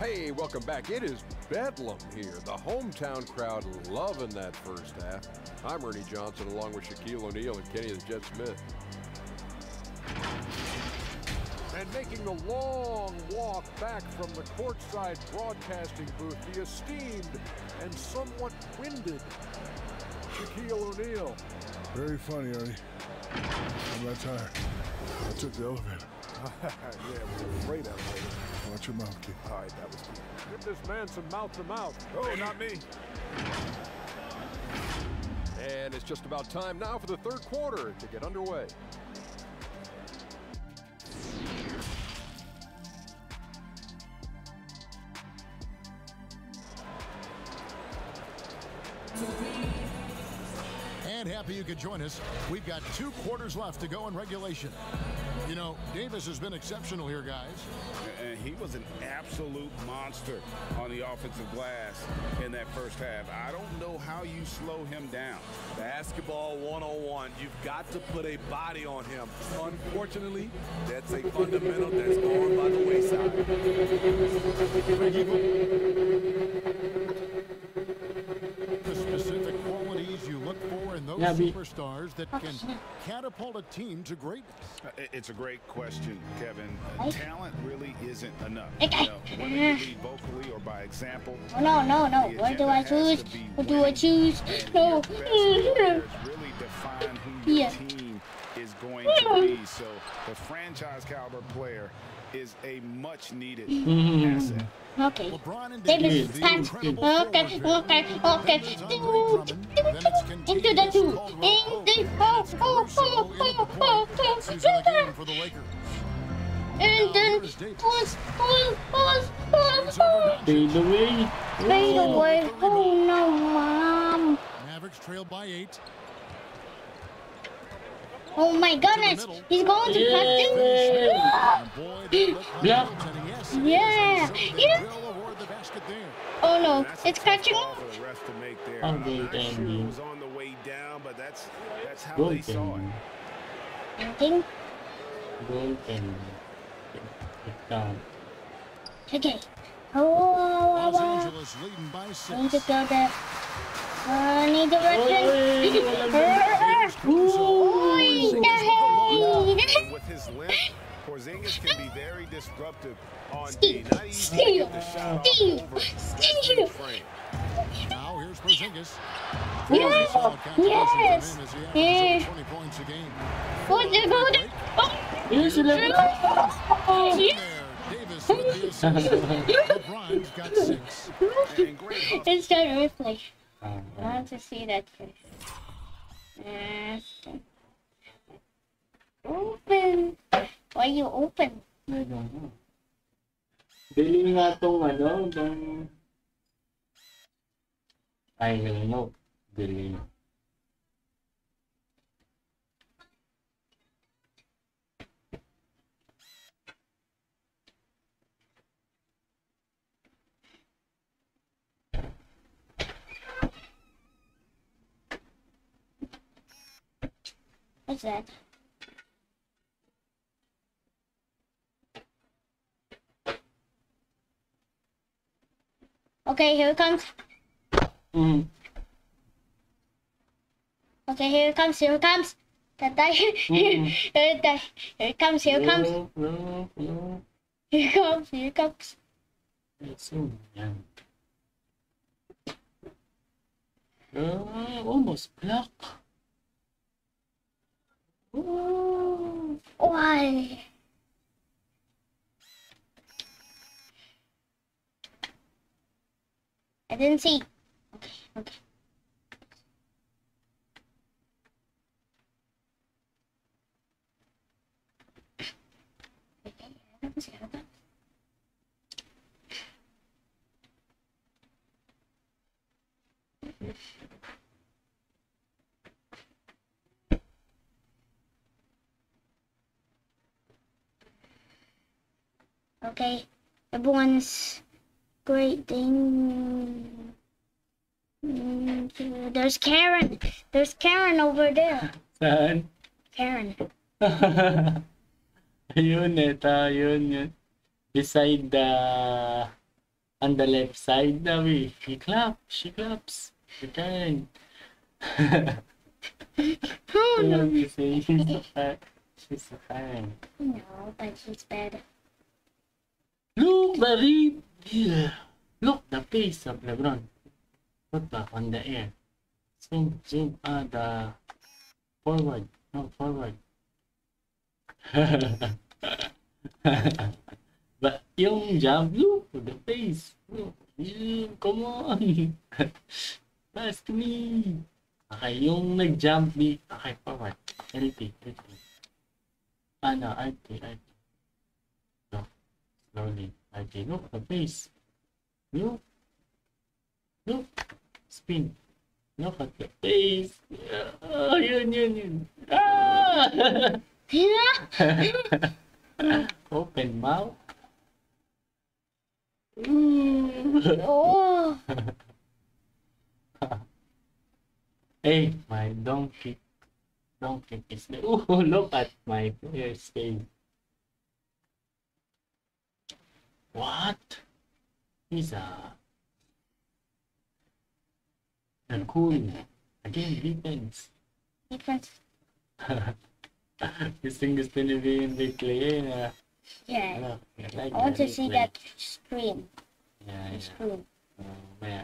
Hey, welcome back. It is Bedlam here. The hometown crowd loving that first half. I'm Ernie Johnson along with Shaquille O'Neal and Kenny the Jet Smith. And making the long walk back from the courtside broadcasting booth, the esteemed and somewhat winded Shaquille O'Neal. Very funny, Ernie. I'm not tired. I took the elevator. yeah, we're afraid of it. Watch your mouth, kid. All right, that was good. Give this man some mouth to mouth. Oh, not me. And it's just about time now for the third quarter to get underway. And happy you could join us. We've got two quarters left to go in regulation. You know, Davis has been exceptional here, guys. And he was an absolute monster on the offensive glass in that first half. I don't know how you slow him down. Basketball 101. You've got to put a body on him. Unfortunately, that's a fundamental that's gone by the wayside. The specific qualities you look for in those Yeah, superstars that can catapult a team to greatness. Uh, It's a great question, Kevin. Uh, talent really isn't enough. Okay. You know, whether you lead vocally or by example. Oh, no, no, no. the What do I choose? What do I choose? And No. your really define who your Yeah. team is going to be. So the franchise caliber player is a much needed Mhm. asset. Okay. LeBron and Davis, Davis, the time. incredible Okay, forward pair. okay, okay. Then there's Andre Drummond. Then it's Into the continuous two. Caldwell Pope. In the And it's oh, oh, Caruso oh, into the oh, point. oh, Season of the game for the Lakers. And then Here's Davis. pause, pause, pause, pause, It's over pause. Doncic. Fade away. Fade away. Oh no, mom. Mavericks trailed by eight. Oh my goodness. He's going to cut Yay. And boy, they look like Block. Hilton. Yes, it is. Yeah. And so they Yeah. the basket. Oh no, it's catching call up. for the refs to make there. Oh, I'm good not sure ending. it was on the way down, but that's that's how they Good saw it. thing. Nothing. Good thing. Get down. Okay. Oh, oh, Los oh, oh. Angeles leading by Need to go there. Uh, need Oy, direction. Dahil. with his length, Porzingis can be very disruptive on D. Steal, Not easy to steal, get the shot off steal, over that steal. big frame. Now here's Porzingis. Yeah, Solid contribution yes, from him as he averages yeah. over 20 points a game. What's it going? Oh, Yun sila. oh, yeah. There, Davis with the assist. LeBron's got six. And great hustle. It's the replay. I want to see that first. Yes. Open. Why you open? I don't know. Bili nga tong ano, tong... I don't know. Bili. What's that? Okay, here it comes. Mm. Okay, here it comes. Here it comes. Tatay. Mm. here, it, here it comes. Here it comes. Here it comes. Here it comes. It's in yan. Ah, almost block. Ooh. Why? I didn't see. Okay, okay. Okay, everyone's great thing. There's Karen. There's Karen over there. Saan? Karen. Ayun, ito, yun, yun. Beside the... On the left side daw we. She claps, she claps. Return. Oh no. Yun, you say, she's the fact. She's fine. No, but she's bad. Look, Barry! Look, the face of LeBron. Put back on the air. Zoom, zoom, ah, the forward. No, forward. but yung jump, look, the face. Look, yeah, come on. Pass to me. Okay, yung nag-jump di, okay, forward. LT, LT. Ah, no, RT, RT. No, slowly. RT, look, the face. Look. Look. Spin. Look at the face. Oh, yun, yun, yun. Ah! Open mouth. Oh. hey, my donkey. Donkey is. Oh, look at my player's face. What? He's a... And cool. Again, defense. Defense. Gustong gusto ni Vin Clay na. Yeah. Ano, like I want to see replay. that scream. Yeah, The yeah. scream. Uh, maya.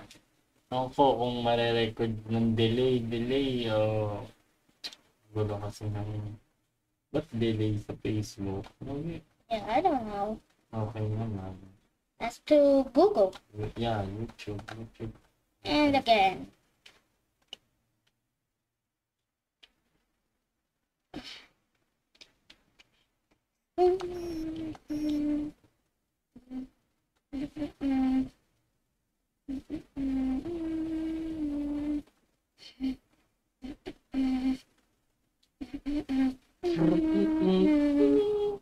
Ewan ko kung marirecord ng delay, delay o gulo kasi ng ba't delay sa Facebook? Okay, Yeah, I don't know. Okay naman. That's to Google. Yeah, YouTube, YouTube. And again. Mm-hmm.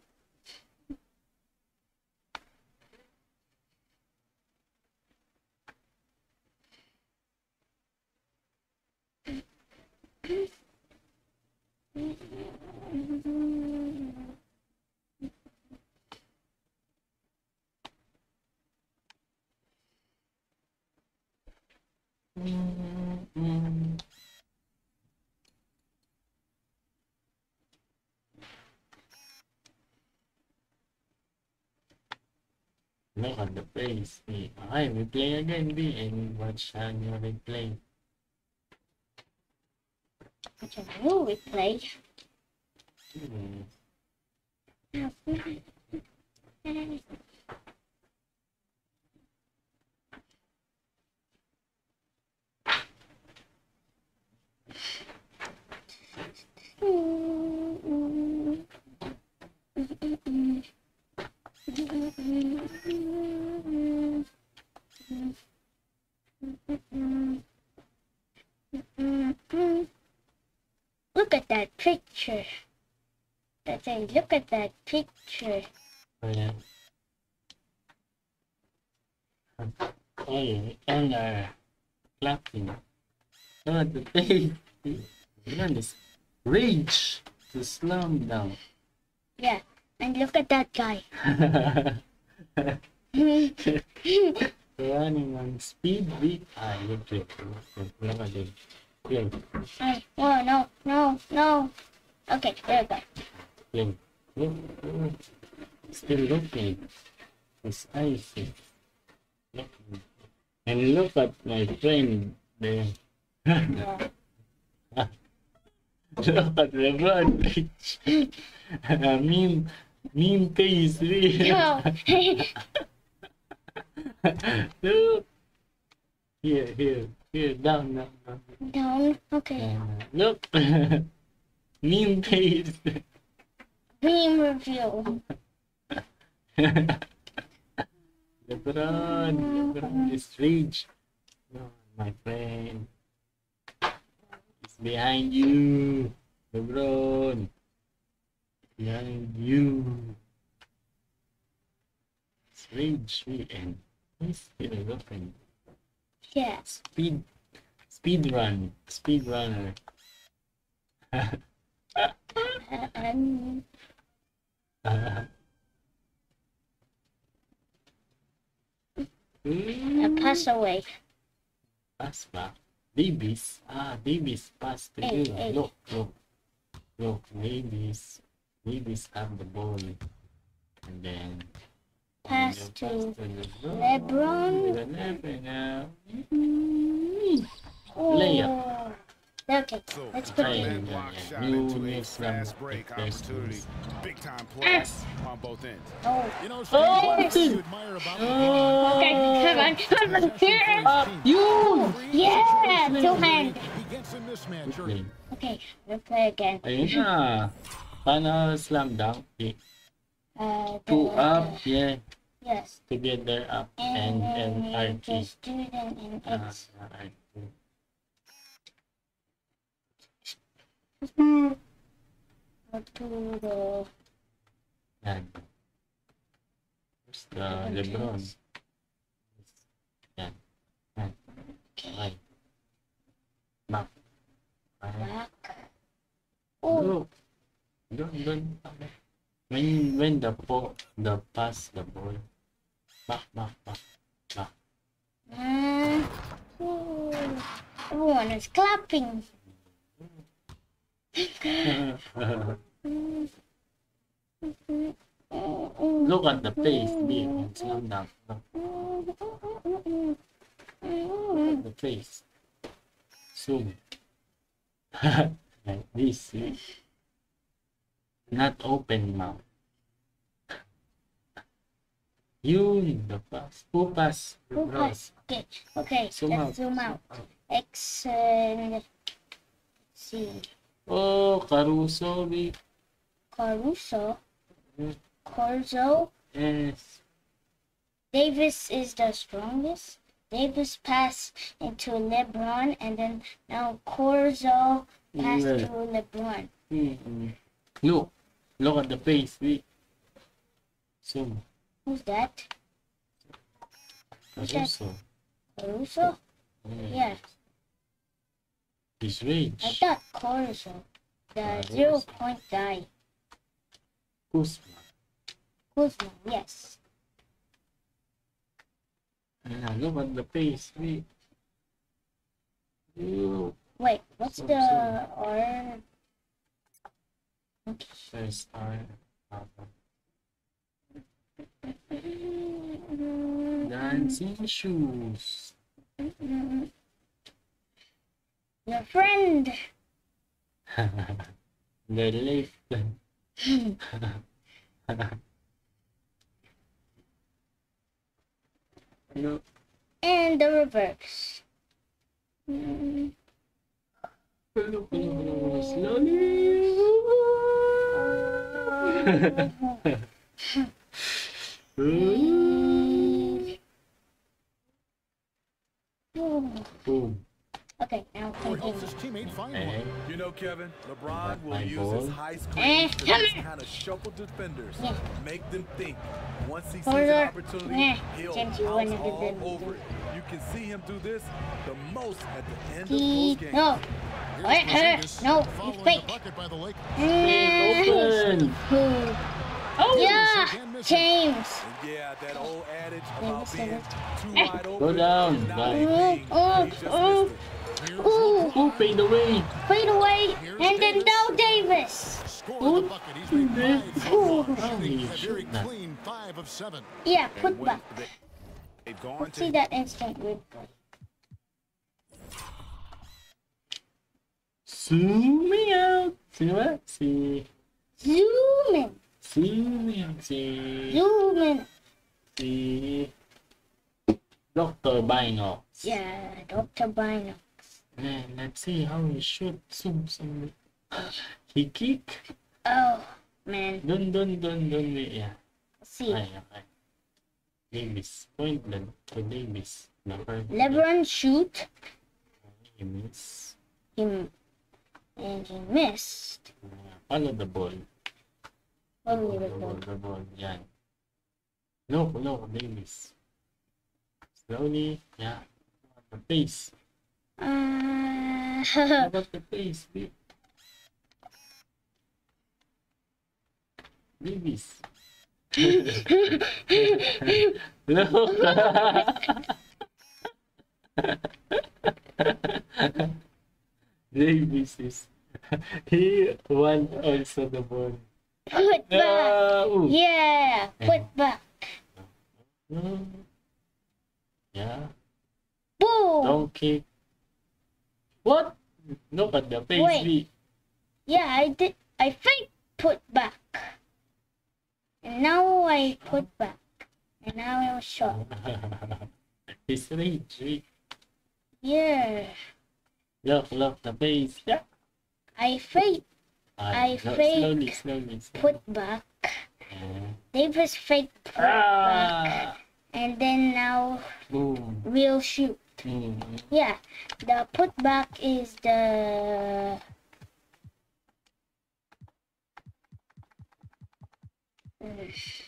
Look at the. B. Okay, we play again, B, and watch uh, your replay. I will replay. Hmm. Look at that picture. That's a look at that picture. So, yeah. Oh, yeah, and uh, clapping. Look at the face. Learn this rage to slam down. Yeah, and look at that guy. Running on speed beat. Ah, look at Look at it. I, oh no, no, no. Okay, there we go. play. Look, look. Still looking. His eyes. is Looking. And look at my friend there. Yeah. Look at LeBron. mean, mean face. No. Look. Here, here, here, down, down, down. Down. Okay. Uh, look. mean face. Beam review. LeBron, LeBron is rage. No, my friend. It's behind you. LeBron. Behind you. It's rage and he's still looking. Yeah. Speed speed run. Speed runner. Um, mm, pass away. pass ba? Davis. Ah, Davis pass to Hey, you. hey. Look, look. Look, Davis. Davis have the ball. And then Pass to LeBron. Mm-hmm. LeBron. With an F now. Oh. Layup. Okay, let's put Ay, it. yan, block yan. shot You into a fast break opportunity. this. Big time plays on both ends. Oh. You know, oh, Steve, Oh, one thing dude. you admire about Oh. Okay, come on, come on, here. Uh, you! Yeah, two hand. He gets in this match Okay. early. Okay, we'll play again. Ayun na. Paano slam dunk? Uh, Two up, yeah. Yes. Together up and And and then RT. just do them in Ah, X. RT. Go to the Yan. Where's the Lebron? Yan. Yan. Okay. Back. Back. Oh. Doon, doon. When, when the po, the pass the ball. Back, back, back. Back. mm. Ooh. Everyone is clapping. Look at the pace, B. and Slam. Look at the face. Zoom. like this. see? Not open mouth. You the pass. Who pass? Who pass? Okay, okay, Zoom let's out. zoom out. X and let's see. Oh, Caruso. Caruso. Mm. Corzo. Yes. Davis is the strongest. Davis passed into LeBron, and then now Corzo passed Yeah. to LeBron. Mm-mm. Look. Look at the face. B. Zoom. Who's that? Who's that? Caruso. Caruso? Yeah. Yes. His I thought Caruso, the Caruso. zero point guy. Kuzma. Kuzma, yes. Ah, look at the face. B. You. Wait, what's So- the so- R? First time. Dancing shoes. Your friend. the left. no. And the reverse. Slowly. Boom. Okay, now Or helps his continue. teammate find Okay. one. You know, Kevin, LeBron will My use ball. his high Eh, screens to come just here. kind of shuffle defenders, Yeah. make them think. Once he sees Hold an on. opportunity, Yeah. he'll James, you pounce wanna do all the- over it. You can see him do this the most at the end He, of close games. no. Here's Wait, no, you following the fake. bucket by. Mm, Open. who? Yeah, James. Yeah, that old adage about being too wide open Go down, is not guys. Oh, He just oh. Ooh, Who paid the way? fade away, and then now Davis. Score the bucket. He's made five so Ooh. far, shooting Holy a very clean five of seven. Yeah, put And back. they- They've gone Let's see that instant replay. Zoom me out. Sino ba? Si... Zoom in, Zoom me out. Si... zoom in. Si... Dr. Bino. Yeah, Dr. Bino. Man, let's see how he shoot. Zoom, zoom. He kick. Oh, man. Dun, dun, dun, dun. Yeah. See. Ay, okay. Davis. Point lang to Davis. Number. LeBron shoot He miss. him, and he missed. Follow the ball. Follow Follow the ball. the ball. Yan. Look, look, Davis. Slowly. Yeah. The pace. Uh, How about the pace, babe? Davis. Look. Davis is he won also the ball. Put back. No. Yeah, put back. Mm. Yeah. Boom. Don't. What? Look at the face. Wait. Yeah, I did. I fake put back. And now I put back. And now I was shot. He's rage. Yeah. Look, look, the face. Yeah. I fake I no, fake Slowly, slowly, slowly. put back. Yeah. Davis fake put Ah. back. And then now Boom. real shoot. Mm. Yeah. The put back is the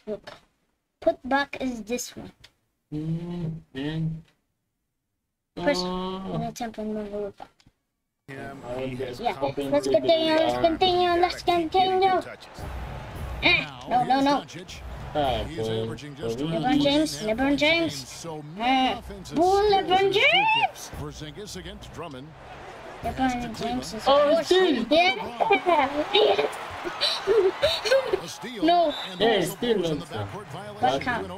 Look. Put back is this one. Mm. Then. First, Oh. open the. Him, I will he has just Yeah, let's continue, let's continue, let's continue. Ah, no, no, no. He is for- averaging for just me. around LeBron James, and a half LeBron points a game, James. So many offensive bull LeBron in his James. kicks. Porzingis against Drummond. LeBron James is Oh, awesome. still. Yeah. No. And Yeah, also still forcing the looks, uh, backcourt What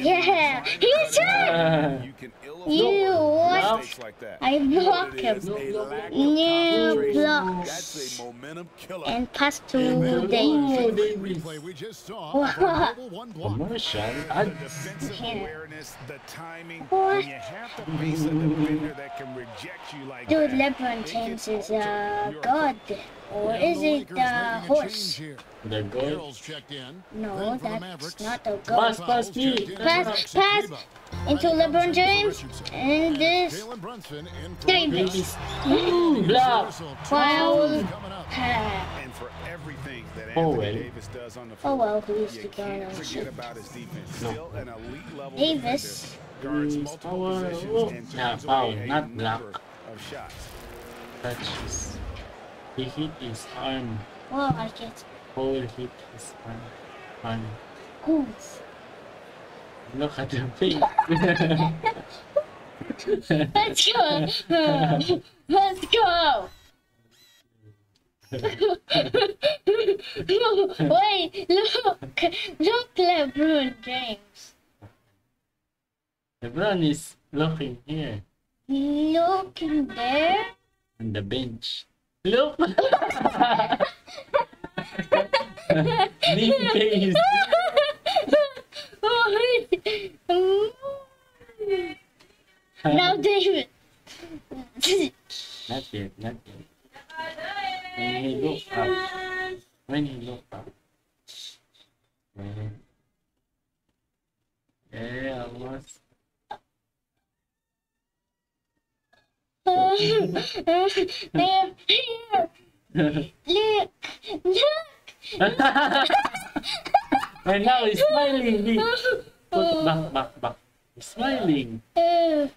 Yeah, he's it. Ah. You can ill You what? like. I block him. It's a lack of New concentration. blocks. That's a momentum killer. And pass to Davis. Davis. Replay we just saw. Wow. of a mobile one block. Commercial. The defensive Yeah. awareness, the timing, What? you have to face a defender that can reject you like Dude. LeBron make James it is alter a your god. Or is it the horse? the goal. Girls checked in. No, Then for the that's Mavericks, not a Pass, god. pass, Fouls me. checked. Pass, pass. Into LeBron comes in for James. And this. Jalen Brunson in Davis. Ooh, block. Reversal. Foul. Coming up. And for everything that Oh, well. Davis does on the Oh well, who's the guy can't on shit? about his defense. Still an elite level Davis. Guards multiple foul. positions Oh, and turns foul, away a not number block. of shots. Touches. He hit his arm. Well, oh, I get Paul hit his arm. arm. who's. Look at the face. Let's go. Let's go. Wait, look. Look, LeBron James. LeBron is looking here Looking there. on the bench. Look! Lean face. now, uh-huh. David. Not yet, not yet. When he look up. When he look up. Yeah. Yeah, almost. There, here. Look, look. and now he's smiling. He put back, back, back. He's smiling. Looks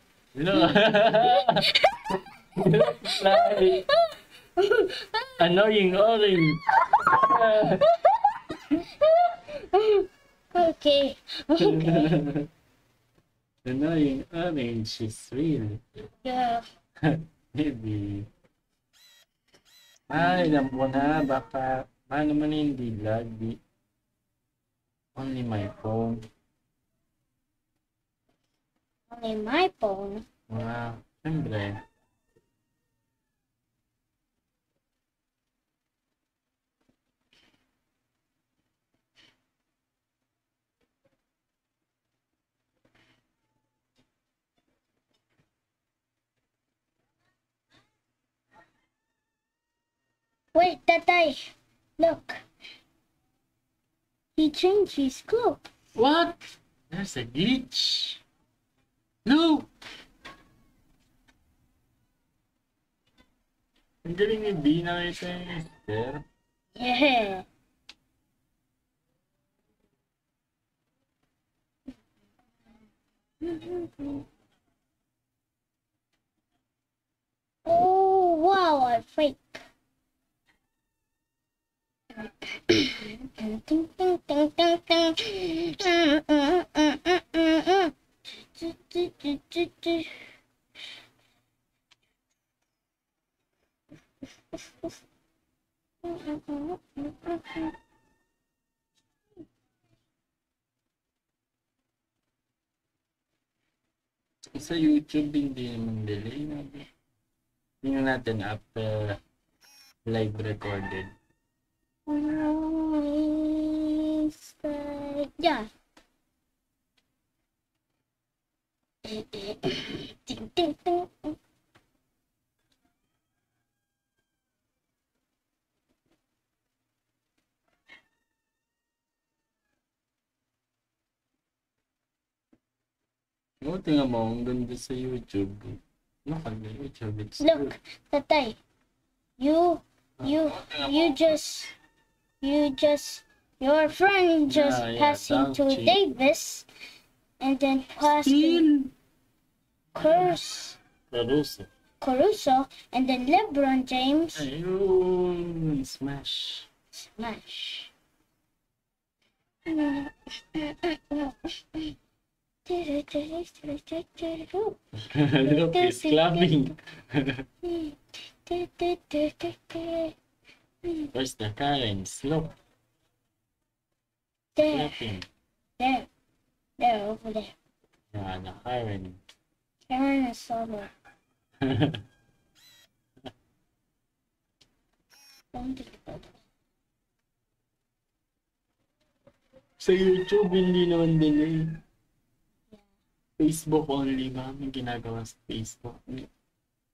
like annoying orange. okay. Okay. annoying orange is real. Yeah. Maybe. Ay, alam ko na. Baka, paano man hindi lagi. Only my phone. Only my phone. Wow. Siyempre. Wait, Tatay. Look. He changed his clothes. What? There's a glitch. No! Ang galing ni Dina ito yung mister. Yeah. Oh wow, I fake. Sa YouTube, hindi naman delay. Tingnan natin after live recorded. Yeah. Buti nga mo, ang ganda sa YouTube. Look, on YouTube, it's Look, Tatay. You, you, ah, you just you just, your friend just Yeah, yeah, passing to Fauci. Davis, and then passing Cruz, Caruso. Caruso, and then LeBron James. Ayun, smash. Smash. Look, he's clapping. Where's the Karens? Look, There, clapping. there, there, over there. Yeah, the Karen. Karen is over. Don't think about it. Sa YouTube, hindi naman delay. Facebook only ba? May ginagawa sa Facebook.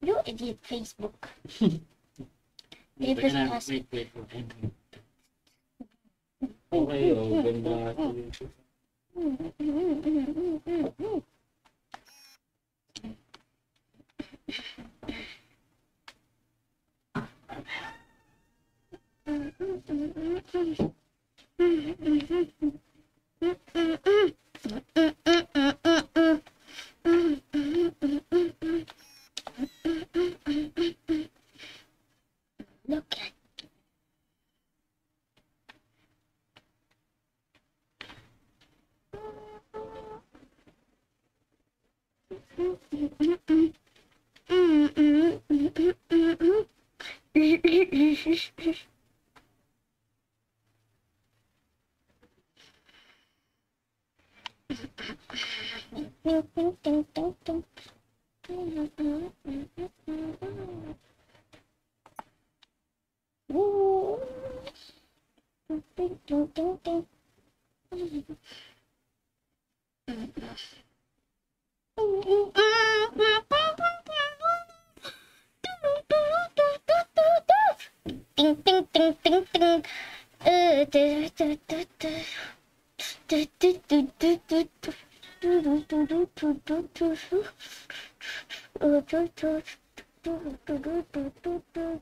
You idiot Facebook. Wait, wait, wait, wait, wait. Okay, open back. Mm-hmm. Look at Woo! Ding, ding, ding, ding. Ding, ding, ding, ding, ding. Uh, da, da, da, da. Do, do, do, do, do, do. Uh, do, do, do, do, do.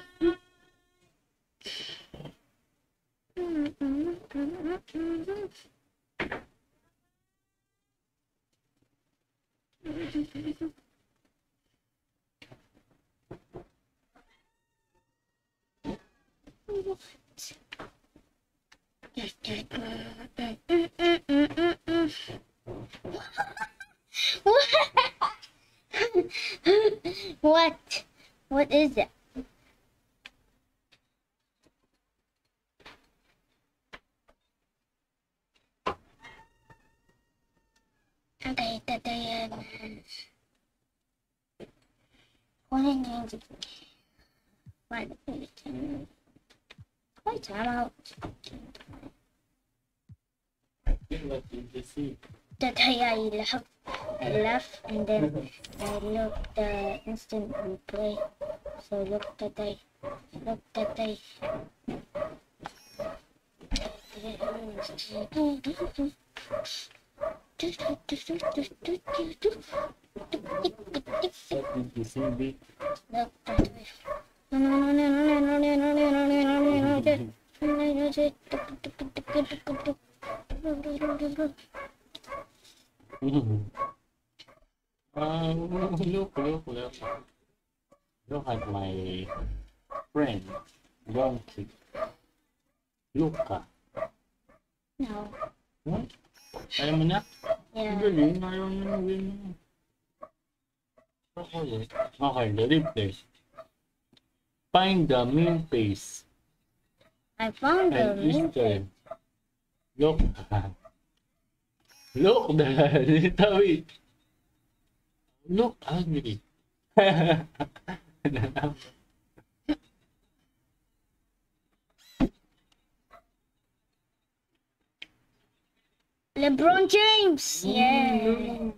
I left, I left, and then I looked the instant replay. So look that I, look that I. What did you see, B? Look that I. Um, look, look, look. Look at my friend, Donkey. Luca. No. What? Ayaw mo na? Yeah. Galing, ayaw mo na win. Okay, okay, the replay. Find the main pace I found the link. Eastern. Look. Look, the little bit. Look ugly. LeBron James. Yeah.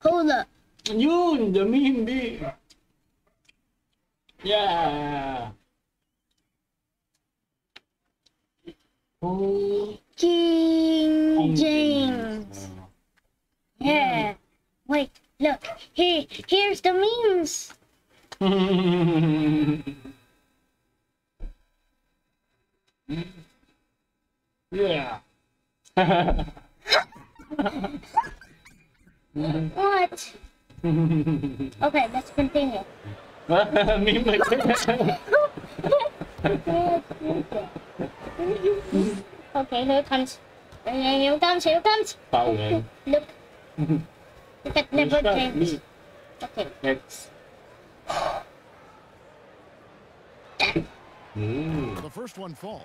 Hold up. Yun, dami hindi. Yeah. King James. Yeah. Wait, look. Here, here's the memes. yeah. What? Okay, let's continue. Meme again. Okay, here comes. Here comes. Here comes. Power. Look. Look at LeBron Shot Okay. Next. Ooh. The first one falls,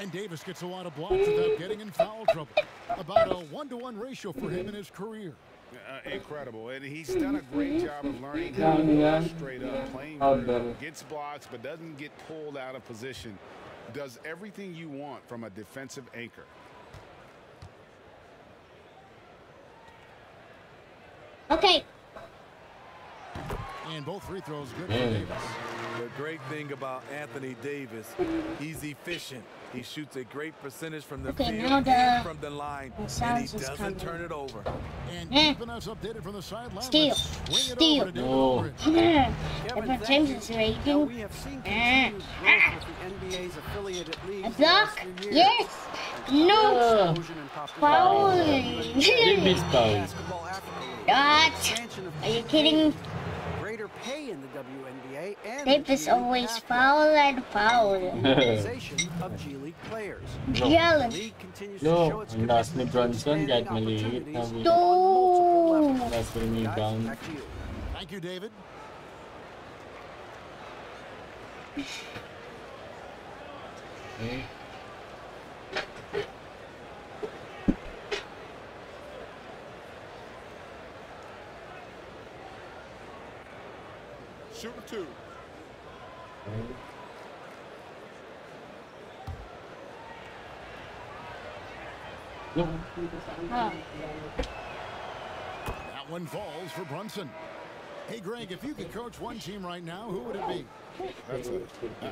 and Davis gets a lot of blocks without getting in foul trouble. About a one-to-one ratio for him in his career. Uh, incredible, and he's done a great job of learning Yeah, how to go straight up, playing Out gets blocks, but doesn't get pulled out of position. Does everything you want from a defensive anchor. Okay. And both free throws good for Davis. The great thing about Anthony Davis, he's efficient. He shoots a great percentage from the Okay, field the- from the line, the and he doesn't coming. turn it over. And Eh. keeping us updated from the sideline. Steal. let's swing it Steal. over to No. Aldridge. Kevin, James is Now, raging. we have seen continued the NBA's affiliated leagues A block? Yes. No. Explosion in Foul. popularity. Davis foul. Basketball Africa League. What? Are you PGA kidding? Greater pay in the WNBA and the Davis G League always foul and foul. Utilization of G League players. Jealous. league continues to No, show its ang last ni commitment to Brunson, expanding kahit maliit na on win. multiple levels. Last ni Guys, down. back to you. Thank you, David. Okay. Two. Huh. That one falls for Brunson. Hey, Greg, if you could coach one team right now, who would it be? That's a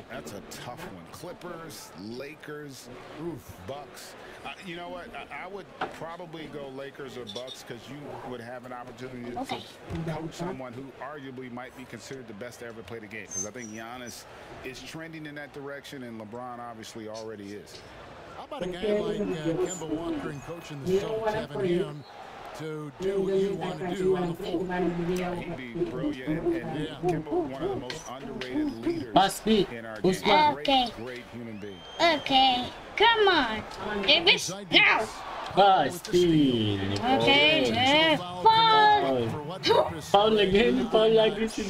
that's a tough one. Clippers, Lakers, oof, Bucks. Uh, you know what? I, I would probably go Lakers or Bucks because you would have an opportunity to Okay. coach someone who arguably might be considered the best to ever play the game. Because I think Giannis is trending in that direction, and LeBron obviously already is. How about a guy like uh, Kemba Walker and coaching the Celtics, having him to do what you want to do on the floor? He'd be brilliant, and, and Yeah. Kemba, one of the most underrated leaders Pass me. in our Who's game. that? Great, Okay. great human being. Okay. Come on. Davis. Now. Ah, steal. Okay. Okay. Uh, foul. For what purpose? Foul again. Foul lagi si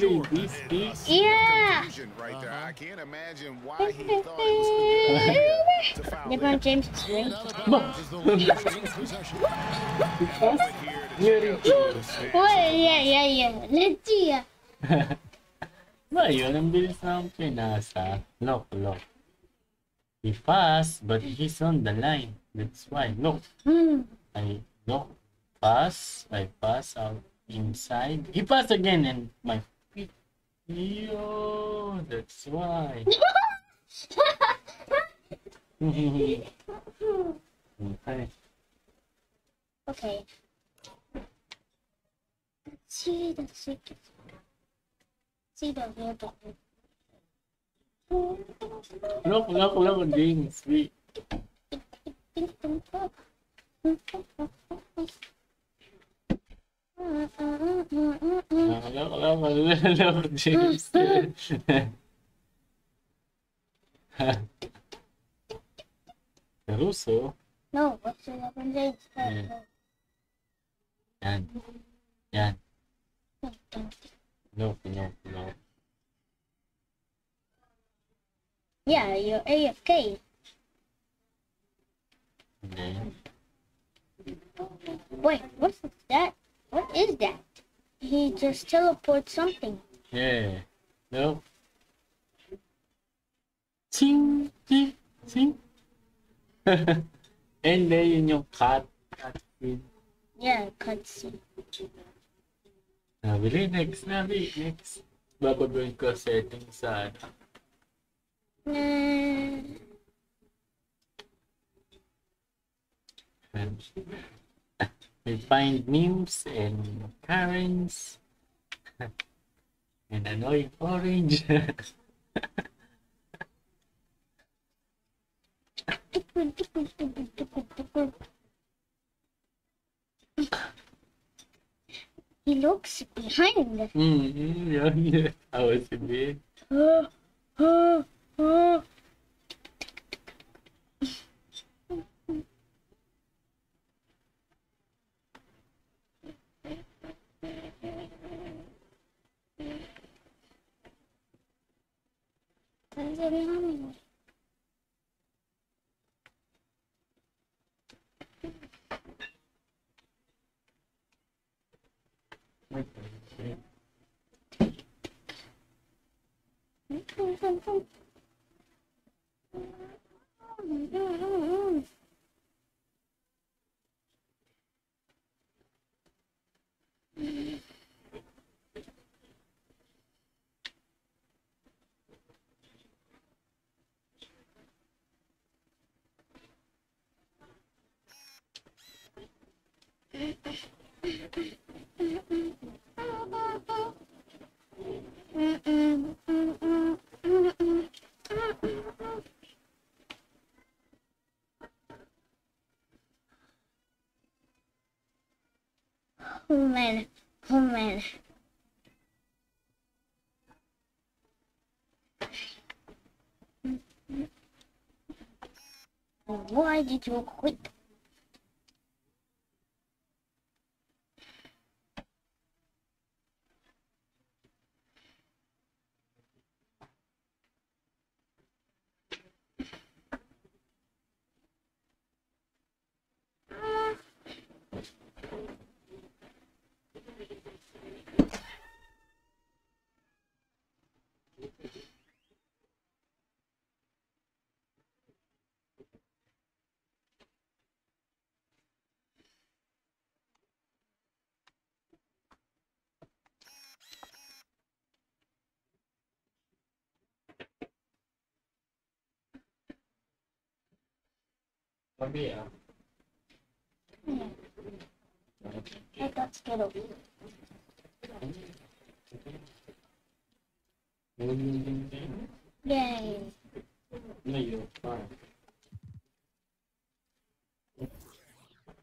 Yeah. Confusion right there. I can't imagine why he thought it was a good idea to foul there. LeBron James is great. out of bounds as the Lakers lose possession. Very good. Well, yeah, yeah, yeah. Let's see. Ba, yun ang bilis ng pinasa. Look, look. He fast, but he's on the line. That's why. Hmm. I look. Pass. I pass out inside. He pass again and my feet. Yo, that's why. okay. Okay. Let's see. Let's see. See the real button. Look, look, look, James. Wait. Look, look, look, look, James. Caruso. No, what's the age? Yeah. Yan. Yan. No, no, no. Yeah, you're AFK. Wait, what's that? What is that? He just teleports something. Yeah. No. Ching! Ching! Ching! Hindi, yun yung cut, cut feed. Yeah, cutscene. Nabili, next, nabi, next. Babagoyin ko setting sa ano. Nah. And we find memes and Karens and annoying orange. He looks behind. mm-hmm, yeah, yeah. I was 看这边呢。哎，痛痛痛！啊，你干？Why did you quit? Sabi ah. I got scared of you. Yay. No, you're fine.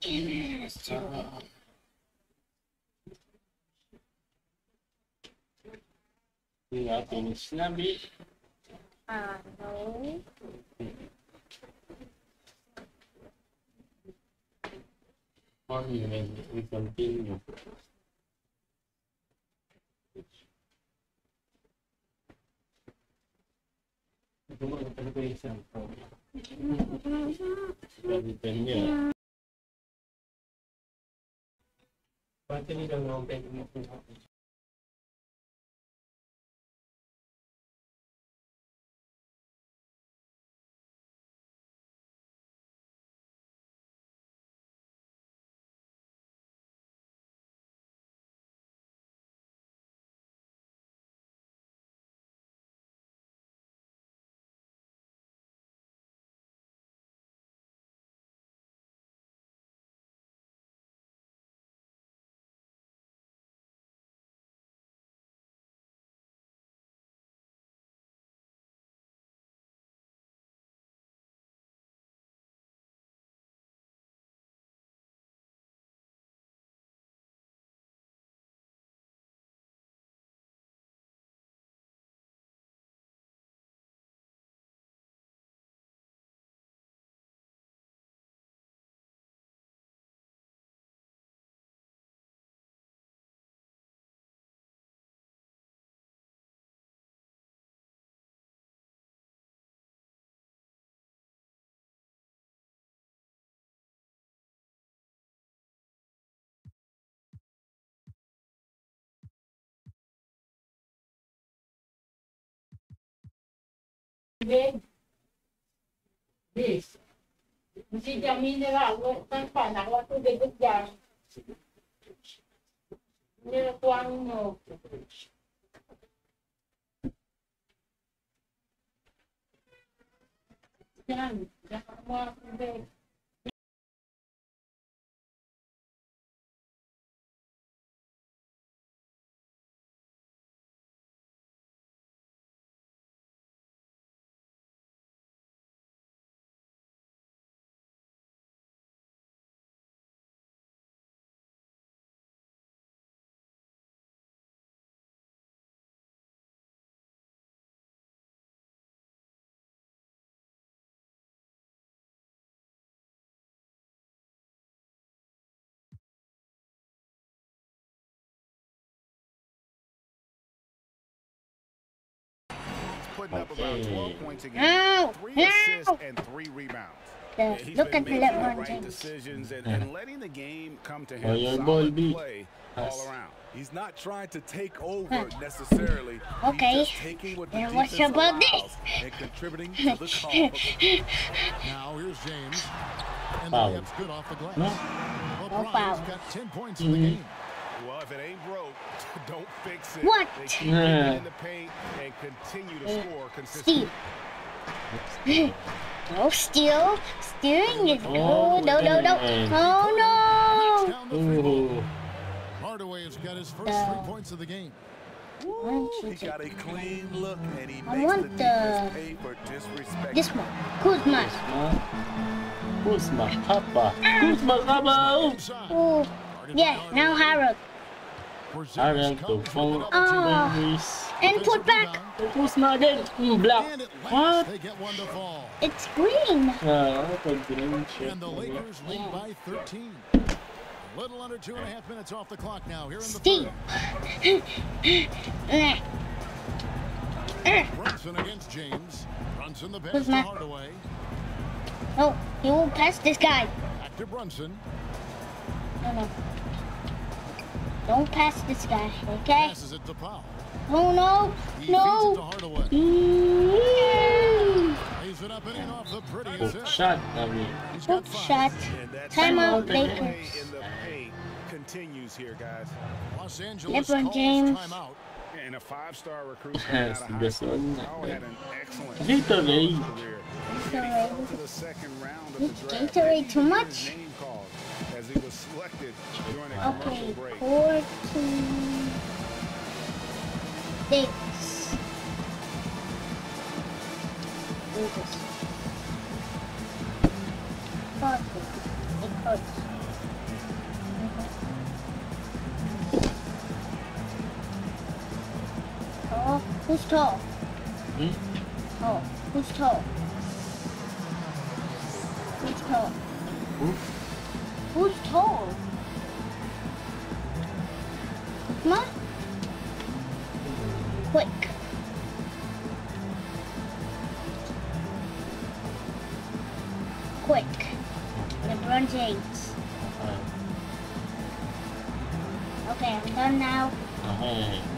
Yes. Hindi nga finish na, B. Uh, no. Or you may we continue. Ito mo, ano ko yung cellphone? Gamitin niya. Pati nila naman pwede mo Big. This. Hindi kami nila, ang panak, wato bigod dyan. Nilakuan mo. Yan, yan mo ako big. Putting up about 12 points a game, No, three no. assists and three rebounds. The- He's look at making the LeBron right James. decisions and, and letting the game come to him. your Solid ball, B. play all around. He's not trying to take over necessarily. Okay. He's just taking what the Then what's about this? allows and contributing to the cause. Now here's James. And Foul. the good off the glass. No. LeBron foul. has got 10 points in the Mhm. game. Well, if it ain't broke, don't fix it. What? They keep Yeah. getting in the paint and continue to score consistently. Steve. No, steal. Steering is good. Oh, No, no, no. Oh, Down the three ball. Ooh. Hardaway has got his first Uh, three points of the game. no. He got a clean look and he I want the the- defense pay for disrespect. This one. Kuzma. Kuzma. Kuzma ka ba? Kuzma ka ba? Oh. Oh, yeah. Now Harrell. Porzingis Harrell to phone. the double team. Ah. Memories. And put back. Kuzma again. Mm, block. And at last, What? they get one. It's green. Pag green shit. And the Lakers lead by 13. A little under two and a half minutes off the clock now here in the Steve. third. Brunson against James. Brunson the pass to Kuzma. Hardaway. Oh, he won't pass this guy. Back to Brunson. No, no. Don't pass this guy, okay? Passes it to Powell. Oh, no. He feeds it to No. Hardaway. It up and in off the pretty Hook assist. shot, Navi. He's Hook five. shot. Timeout, Lakers. in the paint continues here, guys. Los Angeles LeBron calls James. timeout. And a five-star recruit coming out of This one. Powell had an excellent Gatorade. career. Yet he fell to the second round of the draft. Gatorade too much? His name called as he was selected during a Okay, commercial break. four, two, six. Jesus. Fuck it. It hurts. Oh, who's tall? Hmm? Oh, who's tall? Who's tall? Who? Who's tall? Come on. Quick. Quick. LeBron James. Uh-huh. Okay, I'm done now. Okay. Cauley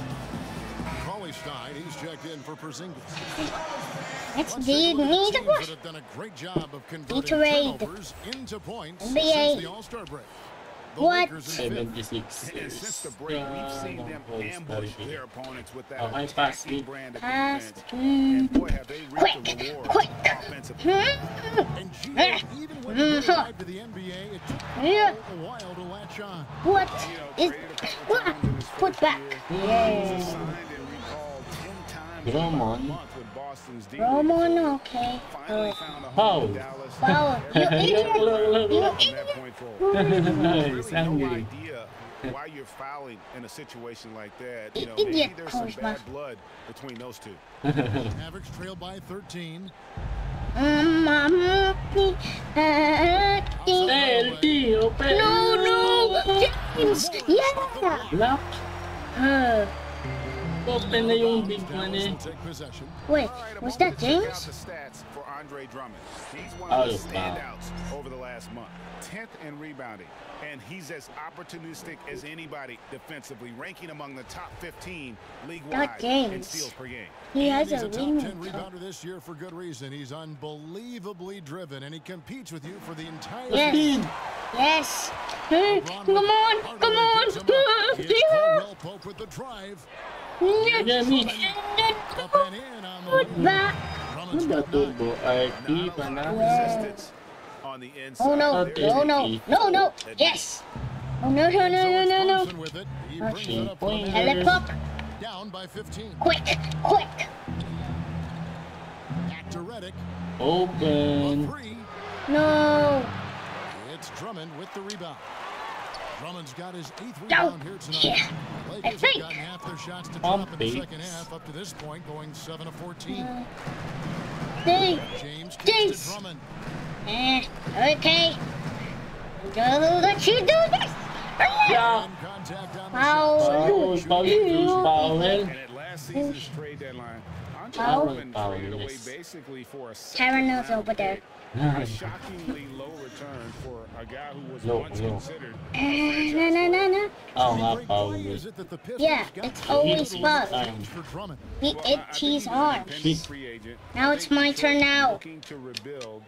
Stein, he's checked in for Porzingis. Let's Let's do take a look at need the a teams brush. that have done a great job of converting Gatorade. turnovers into points NBA. since the All-Star break. The What? Lakers in fifth. 76. And since the break, we've seen them ambush their opponents with that Okay, pass attacking me. brand of Pass. defense. Mm. And boy, have they reaped the rewards quick. offensively. And Gio, even when he arrived to the NBA, it took Yeah. a while to latch on. What Gio is traded a couple what? times in his Put first back. year. 10 times in about a Drummond. month with Boston's D. Roman, okay. Finally Good. found Foul. Foul. You idiot. Look, look, You look. From that idiot. point. Nice, really no angry. idea why you're fouling in a situation like that. You know, maybe there's some bad blood between those two. Mavericks trail by 13. Um, um, uh, No, no, James. Yeah. Block. Uh, Open na yung big man eh. Wait, was that James? for Andre Drummond. He's one Oh, of the standouts over the last month. 10th in rebounding, and he's as opportunistic as anybody defensively, ranking among the top 15 league-wide in steals per game. He has He's a a top 10 rebounder this year for good reason. He's unbelievably driven, and he competes with you for the entire Yes. game. Yes. Come on, come on. It's Caldwell Pope with the drive. Yeah, me. Up and in on the Put back. Ano ba turbo? RT pa na? Resistance on the inside. Oh no, no, no, no, no. Yes. Oh no, no, no, no, no, no. Okay. brings it up for a minute. Telepop. Down by 15. Quick, quick. Back to Redick. Open. No. It's Drummond with the rebound. Drummond's got his eighth No. rebound here tonight. Yeah. Lakers I have think. gotten half their shots to Pump drop in the fakes. second half up to this point, going 7 to 14. Hey, James kicks James. to Drummond. Eh, okay. Don't let you do this. Yeah. Contact on the Foul. Foul, foul, foul. And at last season's trade deadline, Andre Foul. Drummond Foul, traded away yes. basically for a Tyranno's second-round over there. Pick. A shockingly low return for a guy who was Low, once low. considered Eh, No, no, no, no. Oo nga, Great foul. play is it that the Pistons Yeah, got it's so always little foul. change for Drummond. He Well, I- I ate think his he's an arm. independent free agent. Now I it's think my Detroit turn is now. Looking to rebuild.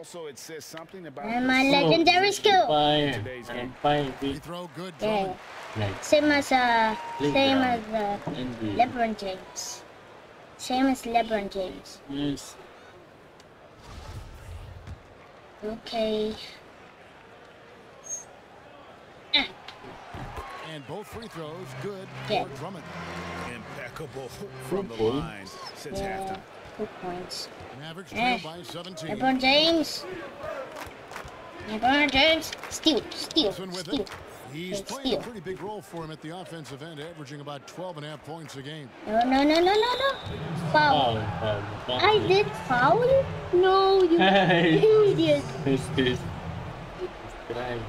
Also, it says something about And the my slow legendary position skill. Fire. today's game. And fire. Free throw, good Yeah. Drummond. Like, Same as uh, same as Playground. uh, NBA. LeBron James. Same as LeBron James. Yes. Okay. And both free throws, good Yeah. for Drummond. Impeccable from the Good line since Yeah. halftime. Two points. Mavericks Eh. trail by 17. LeBron James. LeBron James. Steal, steal, This one with steal. It. He's Steal. playing a pretty big role for him at the offensive end, averaging about 12 and a half points a game. No, no, no, no, no, no. Foul. Foul, foul. foul. I did foul? No, you, you idiot. This is. Drive.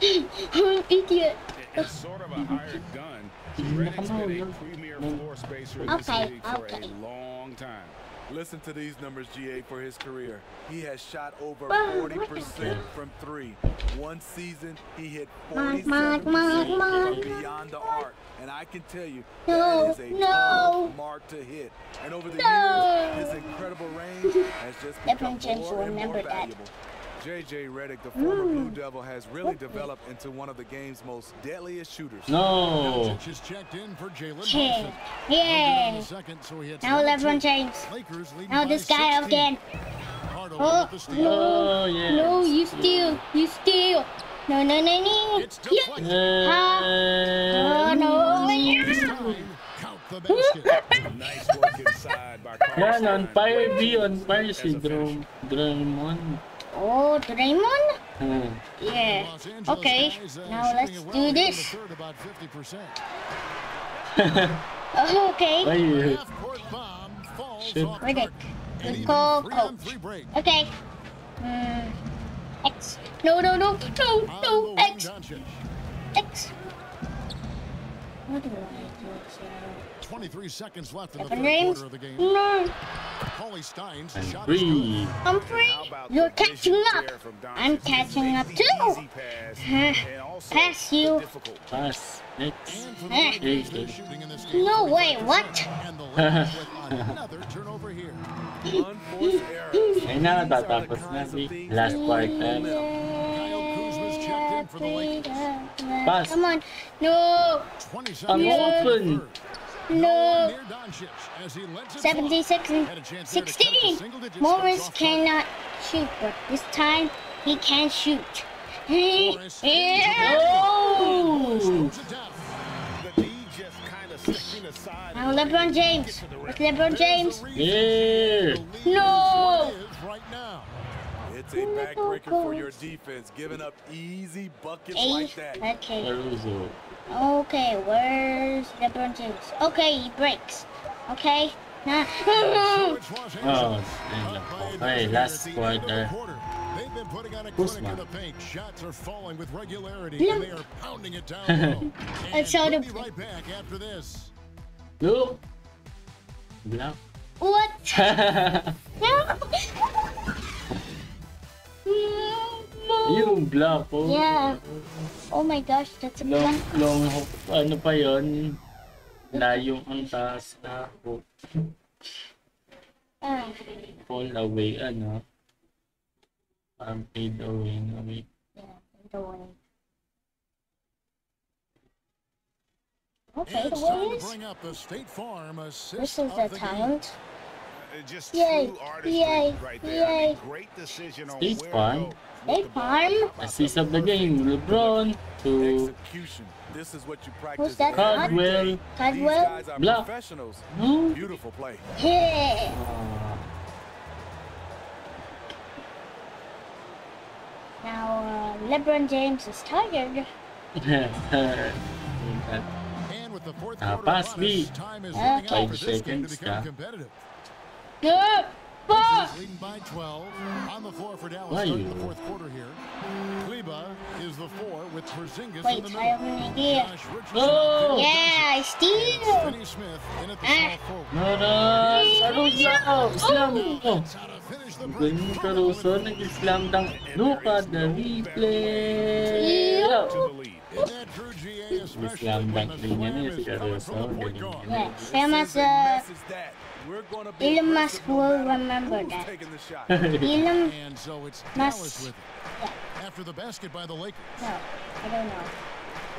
idiot. It's sort of a hired gun. Redick's been a premier floor spacer in this Okay, league for okay. a long time. Listen to these numbers, GA, for his career. He has shot over 40% from three. One season, he hit Mark, mark, mark, 47% from beyond the arc. And I can tell you, that is a no. mark to hit. And over the No. years, his incredible range has just become more and more remember that. Valuable. JJ Redick, the former Blue Mm. Devil, has really developed into one of the game's most deadliest shooters. No. Doncic is checked in for Jalen Yeah. Brunson. Yeah. In second, so he Now 22. LeBron James. Now this guy 16. again. Hardaway Oh, with the steal. no. Oh, yeah. No, you steal. You steal. No, no, no, no. It's Yeah. deflected. Oh, no. This Yeah. count the basket. Nice work inside by Carl Yan, on Stein. fire B, on fire As si. Drum, Drummond. Oh, Draymond? Hmm. Yeah. Okay. uh, Now let's do here in the this. third, about 50%. Okay. Ay, Half-court bomb falls Shit. Redick. Good call, coach. Okay. Hmm. X. No, no, no, no, no. X. X. What do I do? 23 seconds left in the Seven third games? quarter of the game. No. Cauley Stein's and shot is good. three. I'm free. How about You're the vision catching up. there from Doncic? I'm He catching makes up the too. easy pass Huh. and also Pass the you. difficult Pass. Next. And for the Eh. Lakers, they're Okay. shooting in this game No way, 45%. what? And the Lakers with another turnover here. Unforced errors. Ayun na, These are the tatapos na kinds of B. things Last that quarter. Kyle Kuzma's checked in for the Lakers. Pass. Come on. No. 20 Ang seconds left in the open. Third. No. Near Doncic as he lets it 76 and Had a chance there to cut it to 16. single digits, but Morris cannot shoot, but this time he can shoot. Morris. Yeah. Oh! Slows it down. the D just kind of stepping aside Now LeBron James. With LeBron James. Yeah. No. Is right now. It's a backbreaker for your defense, giving up easy buckets like that. Okay. Caruso. Okay, where's LeBron James? Okay, he breaks. Okay. Nah. So Oh, Angeles. ayun lang Up po. by a Okay, dozen last here at the end of the quarter. quarter. They've been putting on a Kuzma. clinic in the paint. Shots are falling with regularity, Yeah. and they are pounding it down low. I And saw we'll them- be right back after this. Look! Block. What? Yung block, oh. Yeah. Oh my gosh, that's a Long, plan. long hook. Ano pa yon? Layong ang taas na hook. Ah, Fall away, ano? Parang fade away, no? Wait. yeah, the way. Okay, It's the time way to is. bring up the State Farm assist This is of the the game. Talent. Uh, Just Yay, true artistry yay, right there. I mean, yay. great decision on State where Farm. to go. State Farm. Assist of the game, LeBron to Execution. This is what you Who's practice. that? Caldwell. These Caldwell? guys Bluff. professionals. No. Beautiful play. Yeah. Ah, Now, uh, LeBron James is tired. And with the fourth quarter pass upon me. time is running out for this game to seconds become competitive. Good. Fuck. Leading by 12 on the floor for Dallas Why starting the fourth quarter here. Kleber is the four with Porzingis Wait, in the I have middle. an idea. Josh Richardson Oh! Yeah, I and steal. Finney Smith in at the Ah. small forward. No, no! Caruso! Slam ko! That's how to finish the break. Galing Caruso, nag-slam dunk. Look at the replay! To the lead. In that true GA, especially Slam when dunk the din yan slam eh, si is coming Caruso. from the point Galing guard. yan. Yeah, famous. This is a Uh, message that we're gonna be Elon Musk will remember that. taking the shot. Elon. And so it's Must- Dallas with it. Yeah. After the basket by the Lakers. No, I don't know.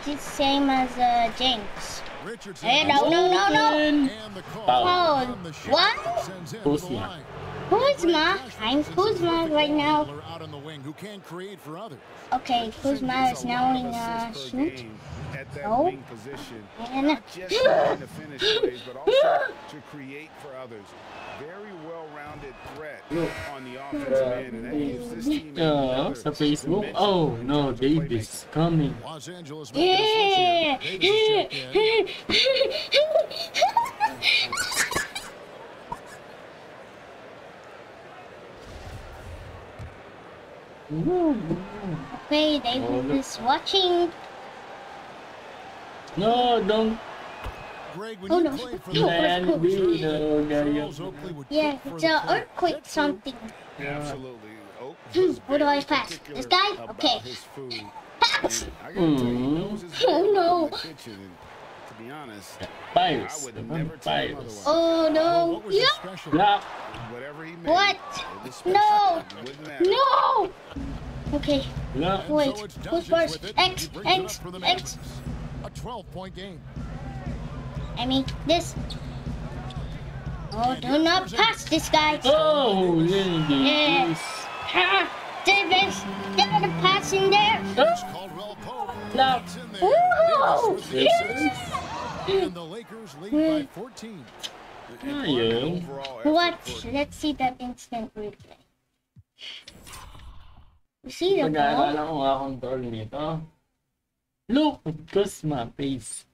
It's same as uh, James. Richardson. Hey, no, no, no, no. And the call Foul. on the shot What? sends him Who's the. Kuzma. I'm Kuzma right now. Out on the wing who can create for others. Okay, Kuzma is now in uh, Assists per shoot. Game At that No. wing position, And not just trying to finish plays, but also to create for others. Very well-rounded threat on the offensive end, and that gives this team Ah, another sa Oh, no, as. Davis coming. Los Angeles making a switch yeah. here. Davis is okay, David is watching. No, don't. Greg, when Oh, you no. played for No, the Land of B, course. no, Charles Gayo. Oakley Yeah, it's the a point. earthquake That's true. something. Absolutely. Oak Hmm, was who do I very pass? particular This guy? Okay. his food. Pass. And I gotta tell you, he Mm. Oh, no. around the to be honest, I Fires. would Naman, never tell him fires. otherwise. Oh no. what was his Yeah. special? Block. Whatever he made, What? it was special. No. It wouldn't matter. No. Okay. Block. Wait, so it's who's Doncic first? X, He brings it X, up X. Mavericks. A 12-point game. I mean, this. Oh, do not pass this guy. Oh, yeah, Yeah. Eh, ah, Davis. Ha! Davis, get the pass in there. Here's Caldwell Pope. Block. It's in there. Woo! Davis with the assist. And the Lakers lead by 14. Ayun. Overall effort What? Let's see that instant replay. You see the ball? Pag-aalala ko nga control nito. Look, Kuzma, face.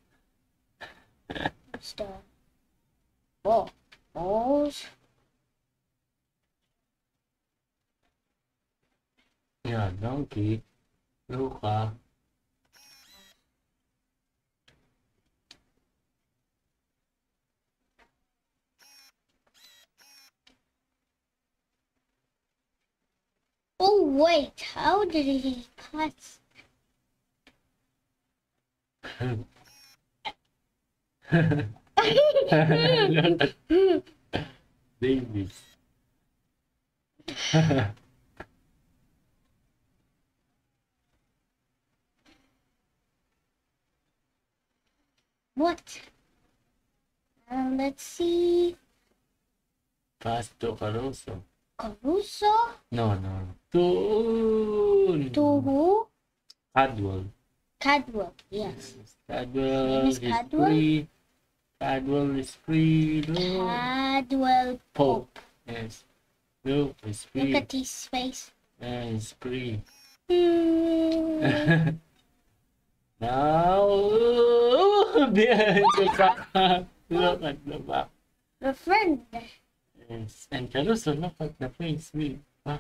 the ball. Balls. Yeah, donkey. Luka. Uh, oh wait, how did he pass? Davis. What? Um, let's see. Pass to Caruso. Caruso No, no. To... to who? Cadwell. Cadwell. Yes. Cadwell is is Cadwell? free. Cadwell is free. Look. Cadwell Pope. Yes. Look, it's free. Look at his face. Yeah, it's free. Hmm. now, behind the back. Look at the back. The friend. Yes. And Caruso, look at the face. Ah.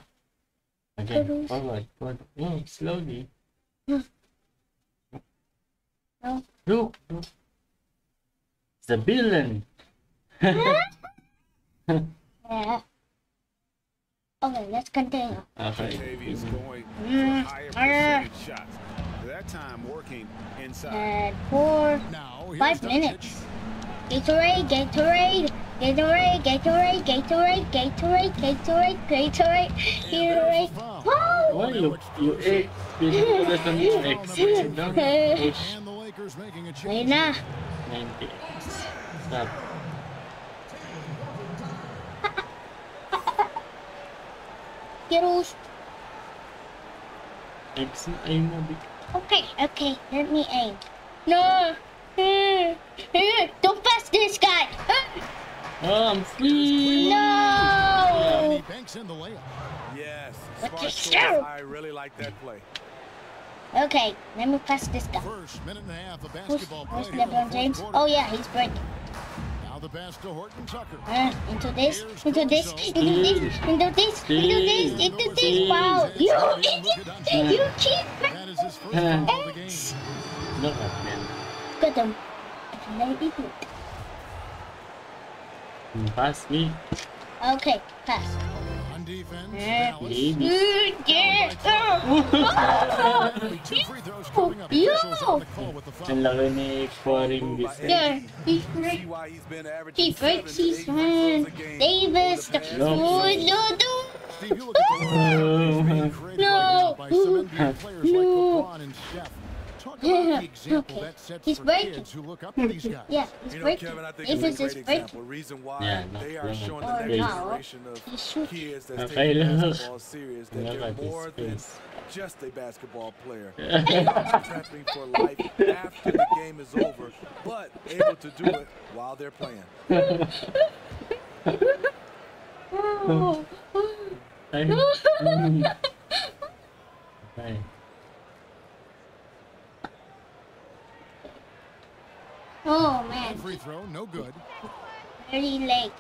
Again, Caruso. forward, forward. Oh, slowly. Hmm. No. Look, look. the villain. Yeah. Okay, let's continue. Okay. Tavius going Mm, for higher uh, shots. That time working inside. And four, five minutes. Gatorade, Gatorade, Gatorade, Gatorade, Gatorade, Gatorade, Gatorade, Gatorade, Gatorade. Whoa! Why you you ate pinipula sa X? No? Push. Ayun na. 90. Stop. Skittles. X na ay mo. big- Okay, okay, let me aim. No! Don't pass this guy! Oh, I'm free! No! Banks in the layup. Yes. What smart you choice. do? I really like that play. Okay, let me pass this guy. First minute and a half of basketball who's play here in the LeBron James? quarter. Oh yeah, he's breaking. Now the pass to Horton Tucker. Uh, into this, into this, into this, into this, into this, into this. Wow! You idiot! You keep That is his first foul of the game. Look at them. Look at them. They idiot. Pass me. Okay, pass defense. Yeah. Loving exploring this. Yeah. He breaks his man. Davis. No, no, no. No. No. Okay. that sets He's for breaking. kids who look up to these guys. Yeah, he's You know, breaking. Kevin, I think Davis it's a is great breaking. example. Reason why Yeah, oh, no, they are no, showing Or the next now, generation of he's shooting. kids that's taking basketball serious, that they're at more than just a basketball player. prepping for life after the game is over, but able to do it while they're playing. Oh. Ay. Mm. Okay. Oh man, Free throw, no good. very late.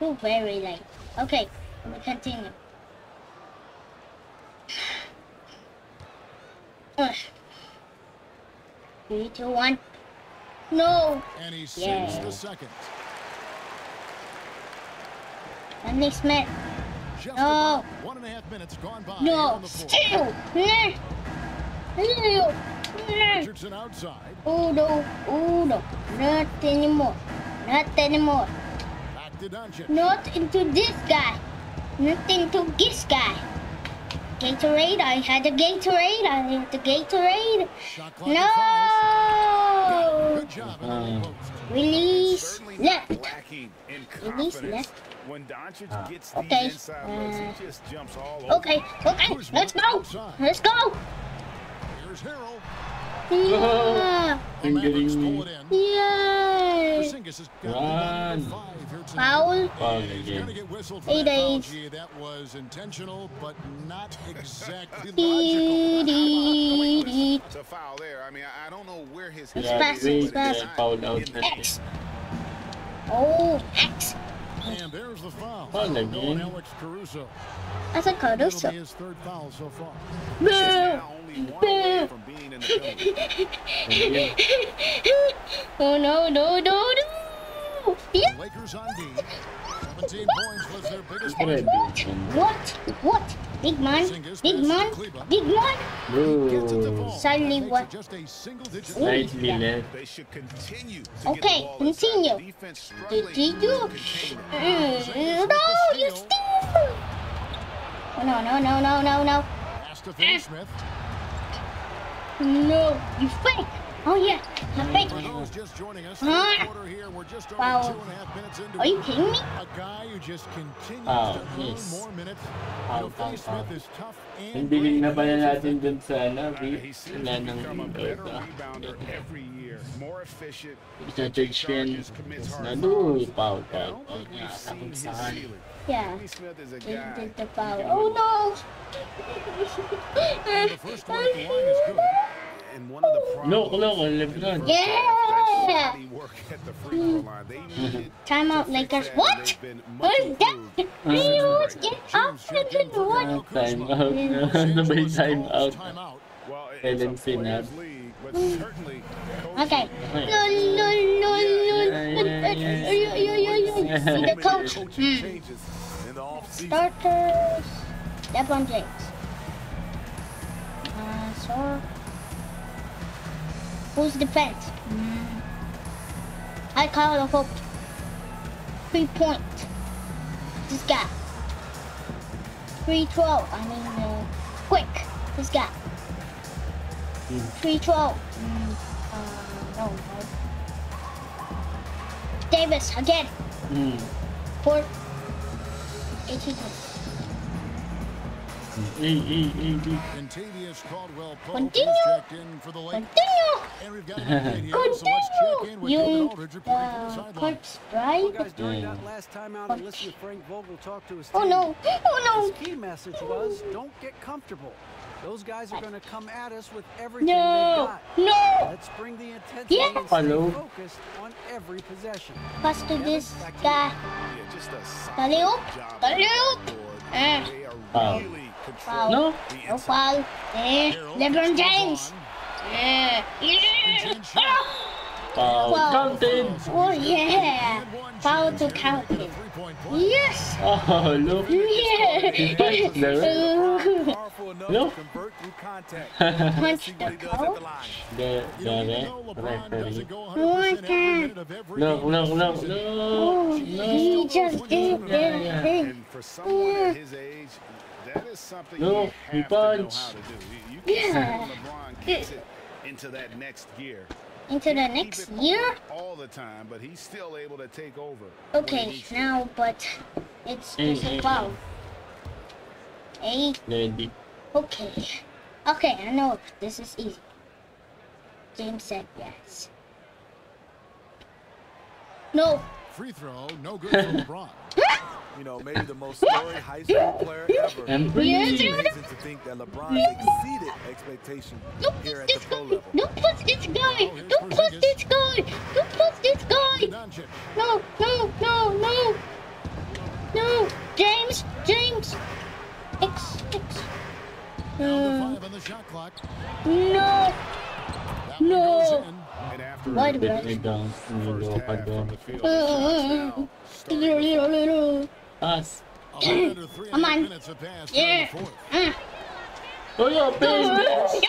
Oh, very late. Okay, let me continue. Ugh. Three, two, one. No! And he sinks Yeah. the second. Andy Smith. Just No. one and a half minutes gone by. No! in the fourth. Still! Still! Nah. Richardson outside. Oh no! Oh no! Not anymore! Not anymore! Back to Doncic. Not into this guy! Not into this guy! Gatorade, I had a Gatorade, I had the Gatorade! Shot clock at five. No! Good job Uh. Release Certainly left! not lacking in Release confidence. left. When Doncic Ah. gets these Okay, inside looks, uh, he just jumps all over. Okay, okay, let's go! Let's go! Here's Harrell. Yeah. and getting Yay! Run. Foul. Foul again. Eight days. That was intentional, but not exactly logical. It's a foul there. I mean, I don't know where his... It's fast, it's fast. Oh, X. And there's the foul. Foul No, again. Alex Caruso. That's a It'll Caruso. be his third foul so far. Boo! Only one Boo! from being in the penalty. Again. Oh no, no, no, no! Yeah! Lakers on D. What? What? Big man? Big man? Big man? Suddenly what? Eight minutes. Okay, continue. Did you? No, you still. No, no, no, no, no, no. No, you fake. Oh yeah, the big. Huh? Wow. Are you kidding me? A guy who just continues oh, to yes. more minutes. Oh, oh, oh. Is tough and Ang na pala natin dun sa ano, Wala nang ito. More efficient. Ito judge yan. Ako. Oh. Yeah. The. Oh no! And one of the problems yeah. Hmm. Timeout Lakers. What? What is that? Reels, get up and what? Timeout. Nobody timeout. Ellen Finab. Okay. No, no, no, no. See the coach. Starters. Step on James. Uh, so. Who's defense? Mm. I call it a hope. Three point. This guy. Three twelve. I mean, uh, quick. This guy. Three twelve. Mm, uh, no, no. Davis again. Hmm. Four. Eighteen. Hey, hey, hey, hey. Kentavious Caldwell Pope Continue. checked in for the Lakers. Continue. And we've got an update here, so let's check in with David You, Aldridge reporting from the uh, sideline. Corpse Bride. Well, guys, during that last time out, I listened to Frank Vogel talk to his Oh no! Oh His key message was, don't get comfortable. Those guys are going to come at us with everything No! they've got. No! Let's bring the intensity Yeah. and stay Hello. focused on every possession. Pass to this back to you. guy. Yeah, just a Dali solid up! job Dali on up! the board. Eh. They are Foul. really Foul. No? No foul. Eh, LeBron James. Yeah. Yeah. Foul Foul. counted. Oh yeah. Foul to count him. Yes. Oh, look. Yeah. Powerful No. to convert through contact. Punch the what he the coach. The, the know, even re- though LeBron doesn't referee. Oh my God. minute No, no, no, season, no, He just did Yeah, this yeah. thing. And for someone at his age, that is something No, you he have to know punch. how to do. You, you Yeah. see LeBron kicks it into that next gear. Into the Can't next it year? all the time, but he's still able to take over. Okay, needs to. now, but it's Hey, it's hey, a foul. Hey, Ready. okay. Okay, I know this is easy. James said yes. No. Free throw, no good for LeBron. You know, maybe the most storied high school player ever. And Yes, It's to think that LeBron exceeded expectation here at the pro level. Don't push this guy! Oh, Don't push this guy! Don't push this guy! No, no, no, no! No! James! James! X, X. Down to No! five on the shot clock. No! That one goes No! in. And after Why do Let I? me down. first Nilo half to a Come half on. minutes have passed here in Yeah. the fourth. Uh, Oh, your face, bitch.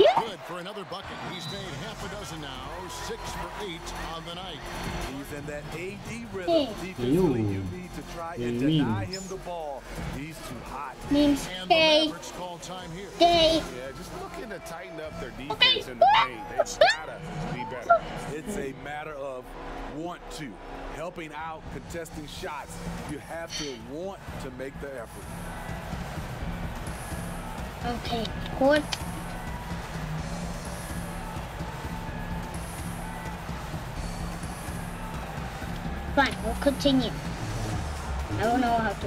yeah. Good for another bucket. He's made half a dozen now, six for eight on the night. He's in that AD Hey. rhythm. Defensively, you Ew. need to try He and deny means. him the ball. He's too hot. Means And the hey, Mavericks call time here. day. Yeah, just looking to tighten up their Okay. defense in the paint. They've gotta be better. It's a matter of want to. Helping out, contesting shots. You have to want to make the effort. Okay, good. Fine, we'll continue. I don't know how to.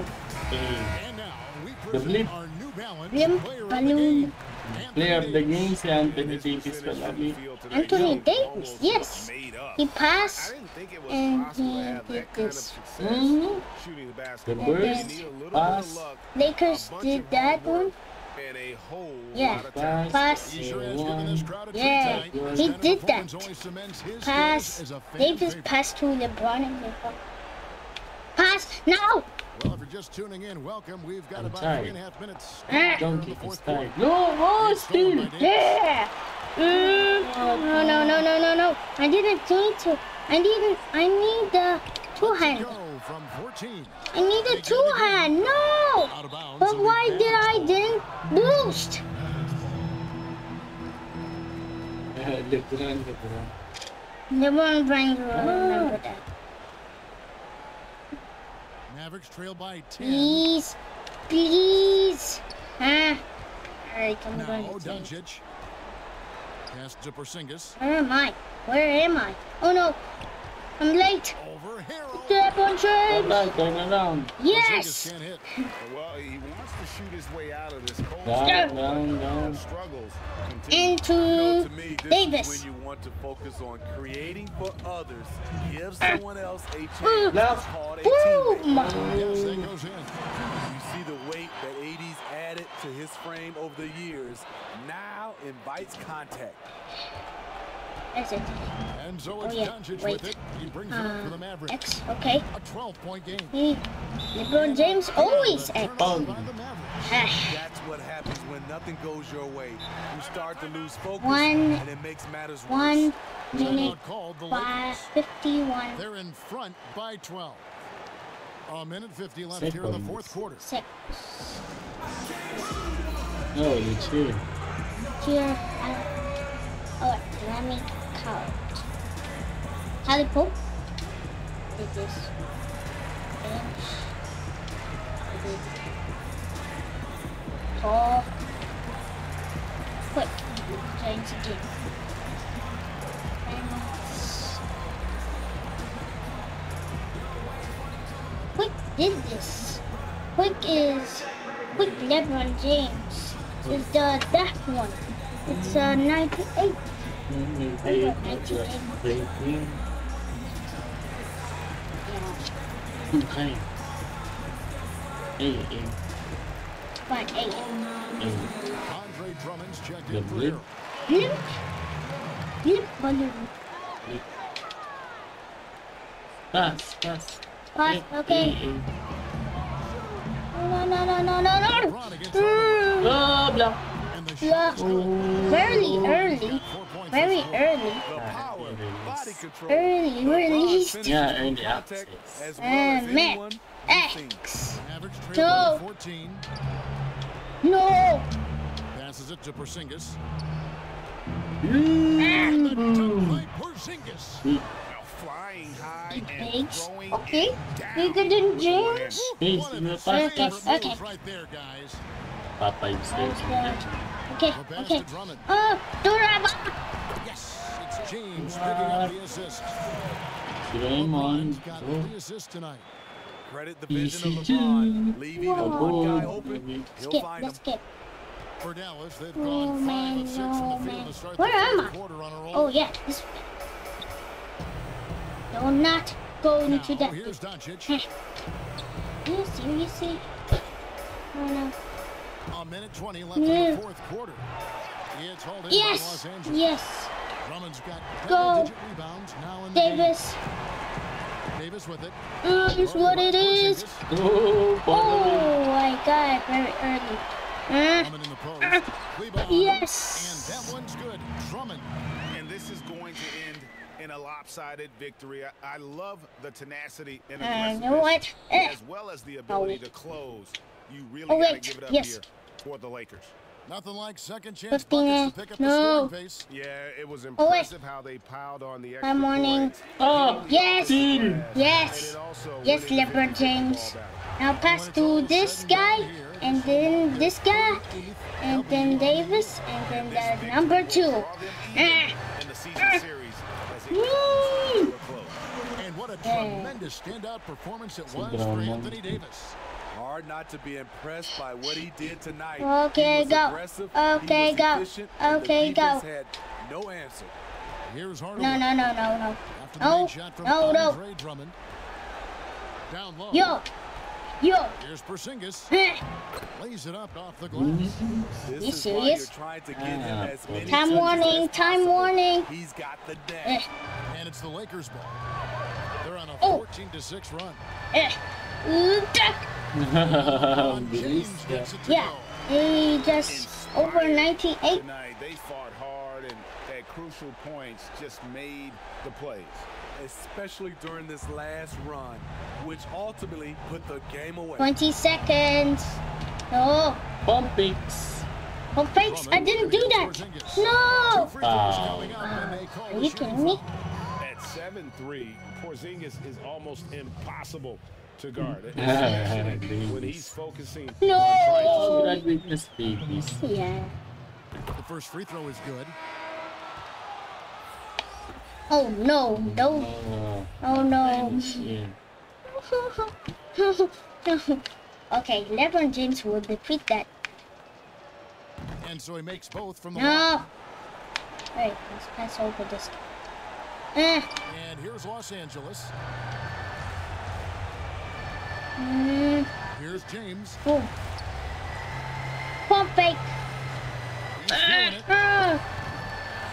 And now we The blip. present our New Balance Rim player of the balloon. game. Player of the game si Anthony Davis. Anthony Davis, yes. He passed didn't think it was and he have did that kind of this. success the The basketball. burst, You need a little bit pass, Lakers did that one. and a whole Yeah, lot of pass. He sure has given this crowd a treat Yeah, he This kind of did that. only cements his Pass. status as a fan Davis passed to LeBron and LeBron. Pass now. Well, if you're just tuning in, welcome. We've got I'm about tired. three and a half minutes. Ah. Donkey is tired. No, oh, still. Yeah. Mm, no, no, no, no, no, no. I didn't need to. I didn't. I need the two hand. Go from 14. I need a two hand. No. Out of bounds. But why did I Mavericks didn't boost? Lebron, Lebron. LeBron James remember that. Mavericks trail by 10. Please, please. Ah. Alright, I'm Now, going to take. Doncic. Pass to Porzingis. Where am I? Where am I? Oh no, I'm late. Over Harrell. on Turn James. back, turn around. Yes. can't. Well, he wants to shoot his way out of this cold Down, down, down. Struggles continue. Into No, to me, this Davis. is when you want to focus on creating for others. Give someone else a chance. Boom. That's Boom. teammate. Yes, that goes in. You see the weight that 80's added to his frame over the years. Now invites contact. Is it? And so Oh it's yeah. Doncic Wait. with it. He brings it up for the Uh, Mavericks. X. Okay. A 12-point game. He, LeBron James always X. That's what happens when nothing goes your way. You start to lose focus, One- and it makes matters worse. one minute Timeout called the five Lakers. fifty-one. They're in front by 12. A minute 50 left here in the fourth quarter. Six. Oh, you too. Here. Uh, oh, let me count. Harry Pope. Did this. Bench. Did Tall. Quick. James again. Quick did this. Quick is Quick LeBron James. Is the that one. It's uh 98. Andre Drummond's in. Pass, pass. Pass, okay. No, no, no, no, no, no. Mm. Oh, shot is good. Very early. Four points Very this early. The power, body control. Early LeBron released. finishes Yeah, early contact access. as Uh, as man. anyone we've seen. X. Mavericks No. No. Passes it to Porzingis. Porzingis. Now flying high and Pigs. Okay. down Bigger than James. Hey, One of no his pass, Okay, okay. moves right there, guys. Papa, you Okay. Okay. Okay. Oh, Duraba. Yes, it's James picking up the assist. Draymond. LeBron's got Oh, the assist tonight. Credit the vision of Easy LeBron. to- Leave even Oh. one guy open, he'll Skip. find him. Let's skip. For Dallas, they've Oh, gone five man, of six from oh, the field man. to start Where am I? a roll. Oh yeah. This. Do not go into Now, that. here's Doncic. You seriously? Eh? Oh no. A minute 20 left in the fourth quarter. It's hauled Yes. Yes. Drummond's got Go. double-digit rebounds now in the game. Davis. Davis with it. It's what it is. Porzingis. Oh, Oh my god, very early. Mm. Drummond in the post. Yes. And that one's good. Drummond. And this is going to end in a lopsided victory. I, I love the tenacity and Uh, aggressiveness, you know what? Eh. as well as the ability Oh. to close. You really Oh, got to give it up Yes. here for the Lakers. Nothing like second chance Fifteen. buckets to pick up the No. scoring pace. Yeah, it was Oh, impressive how they piled on the extra I'm warning. points. Oh, Yes. Dean. And Yes. Yes, winning LeBron James. ball battle. Now pass to this guy, and then this guy, and then Davis, and then the number two. Draw Ah. in the season series as it Woo. comes to a close. And what a Yeah. tremendous standout performance it was for Anthony Davis. Hard not to be impressed by what he did tonight. Okay, go. Okay, go. Okay, go. had no answer. Here's Hardaway. No, no, no, no, no. After No, main shot from no, no. Down low. Yo, yo. Here's Porzingis. Eh. Lays it up off the glass. This You is serious? trying to get him as many Time warning, time warning. He's got the Eh, dash. And it's the Lakers ball. They're on a Oh. 14 to 6 run. eh. Ooh, duck. LeBron This James guy. gets it to Yeah, go. he just over 98. Tonight, they fought hard and at crucial points just made the plays. especially during this last run, which ultimately put the game away. 20 seconds. Oh. Pump fakes. Oh, fakes. I didn't do that. No. free throws Wow. coming up, and they call Are you kidding me? Foul. At 7-3, Porzingis is almost impossible to guard, especially when he's focusing No. That weakness babies. Yeah. The first free throw is good. Oh no, no. Oh, Oh no. okay, LeBron James will defeat that. And so he makes both from the line. No. Wait, let's pass over this. Eh. And here's Los Angeles. Mm, Here's James. boom. Pump fake. He's doing. Ah.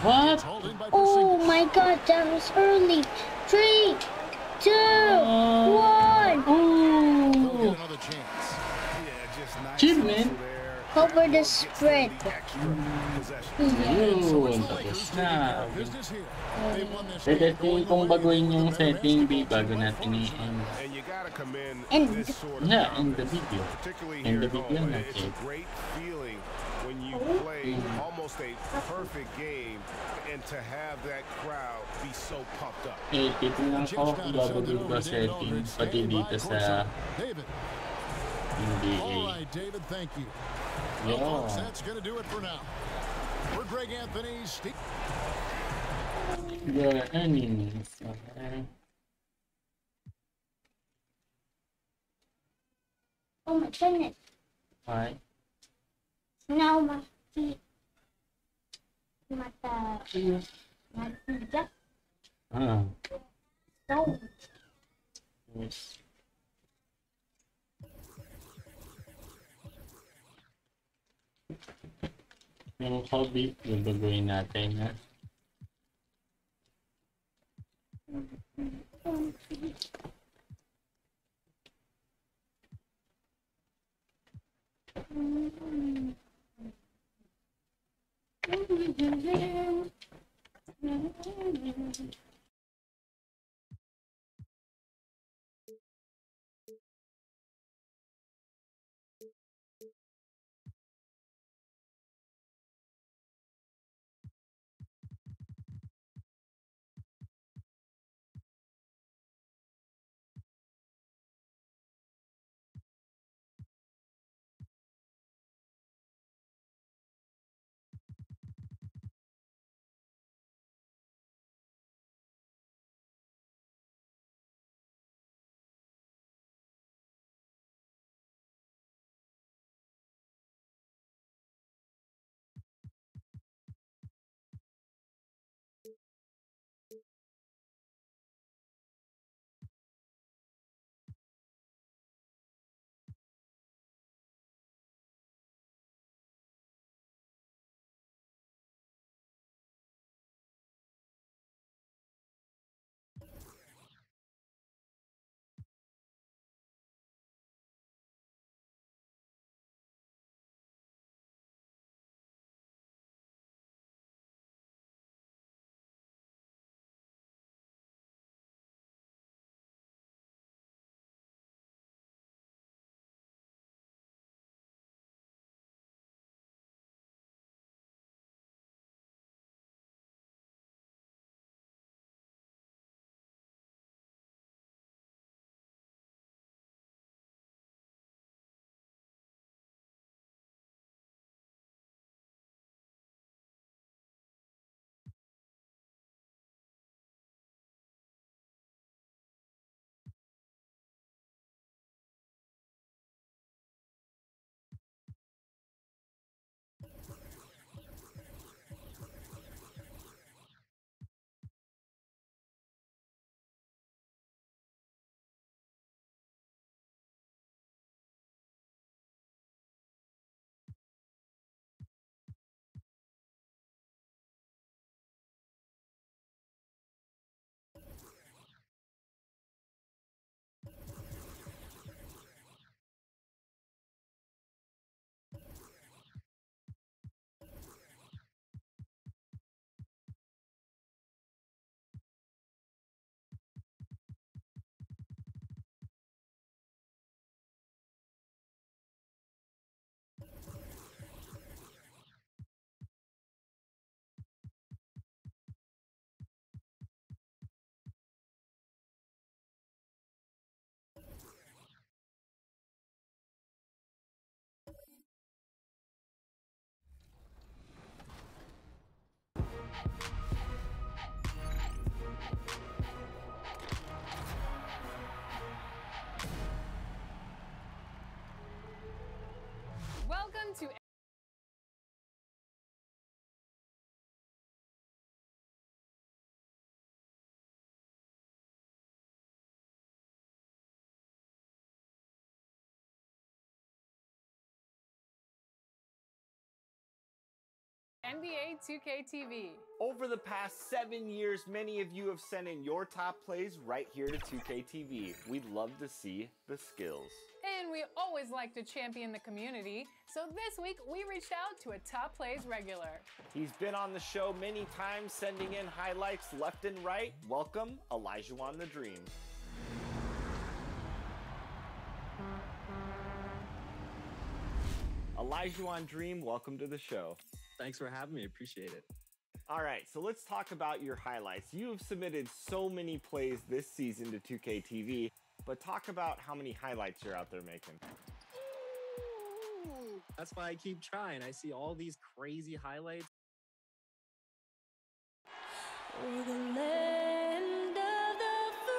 What? Oh my god, that was early. Three, two, one. Oh. Achievement? Cover the spread. Yun, tapos na. Yung setting B bago natin i-end. And Yeah, in the video. In the video home, na it's a great feeling when you play almost a perfect game and to have that crowd be so pumped up. Setting pati dito sa. NBA. David, thank you. Well, Yeah. folks, that's going to do it for now. For Greg Anthony, Steve. Your enemies. Okay. oh my goodness. Alright. Now my feet. Mata. Matigas. Ah. So. Yes. Yung hobby, babaguhin natin ha. NBA 2K TV. Over the past seven years, many of you have sent in your top plays right here to 2K TV. We'd love to see the skills. And we always like to champion the community, so this week we reached out to a top plays regular. He's been on the show many times, sending in highlights left and right. Welcome, Elijah on the Dream. Elijah on Dream, welcome to the show. Thanks for having me. Appreciate it. All right, so let's talk about your highlights. You have submitted so many plays this season to 2K TV, but talk about how many highlights you're out there making. That's why I keep trying. I see all these crazy highlights. The land of the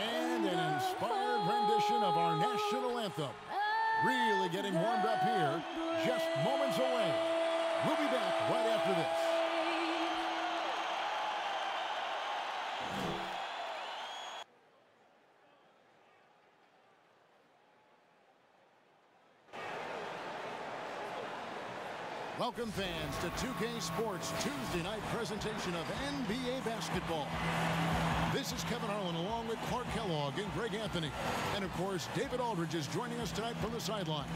And an inspired rendition of our national anthem. Really getting warmed up here, just moments away. We'll be back right after this. Welcome fans to 2K Sports Tuesday night presentation of NBA basketball. This is Kevin Harlan along with Clark Kellogg and Greg Anthony. And of course, David Aldridge is joining us tonight from the sideline.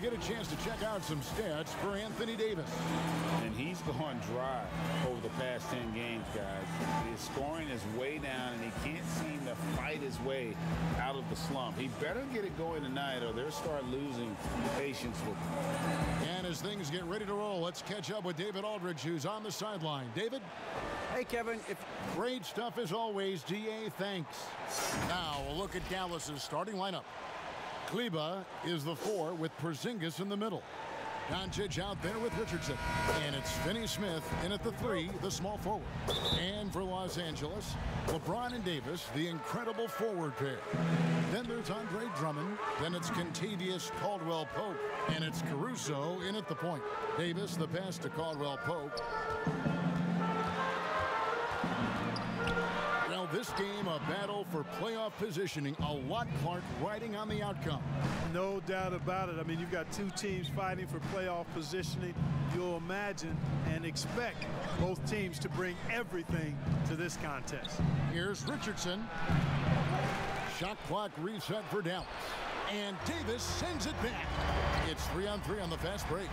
Now we get a chance to check out some stats for Anthony Davis. And he's gone dry over the past 10 games, guys. His scoring is way down, and he can't seem to fight his way out of the slump. He better get it going tonight, or they'll start losing patience with him. And as things get ready to roll, let's catch up with David Aldridge, who's on the sideline. David? Hey, Kevin. If Great stuff as always, DA. Thanks. Now, a look at Dallas's starting lineup. Kleber is the four with Porzingis in the middle. Doncic out there with Richardson. And it's Finney Smith in at the three, the small forward. And for Los Angeles, LeBron and Davis, the incredible forward pair. Then there's Andre Drummond. Then it's Kentavious Caldwell Pope. And it's Caruso in at the point. Davis, the pass to Caldwell Pope. This game, a battle for playoff positioning. A lot, Clark, riding on the outcome. No doubt about it. I mean, you've got two teams fighting for playoff positioning. You'll imagine and expect both teams to bring everything to this contest. Here's Richardson. Shot clock reset for Dallas. And Davis sends it back. It's three on three on the fast break.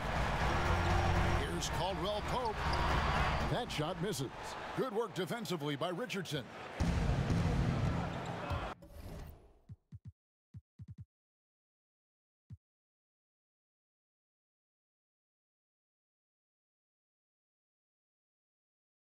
Here's Caldwell Pope. That shot misses. Good work defensively by Richardson.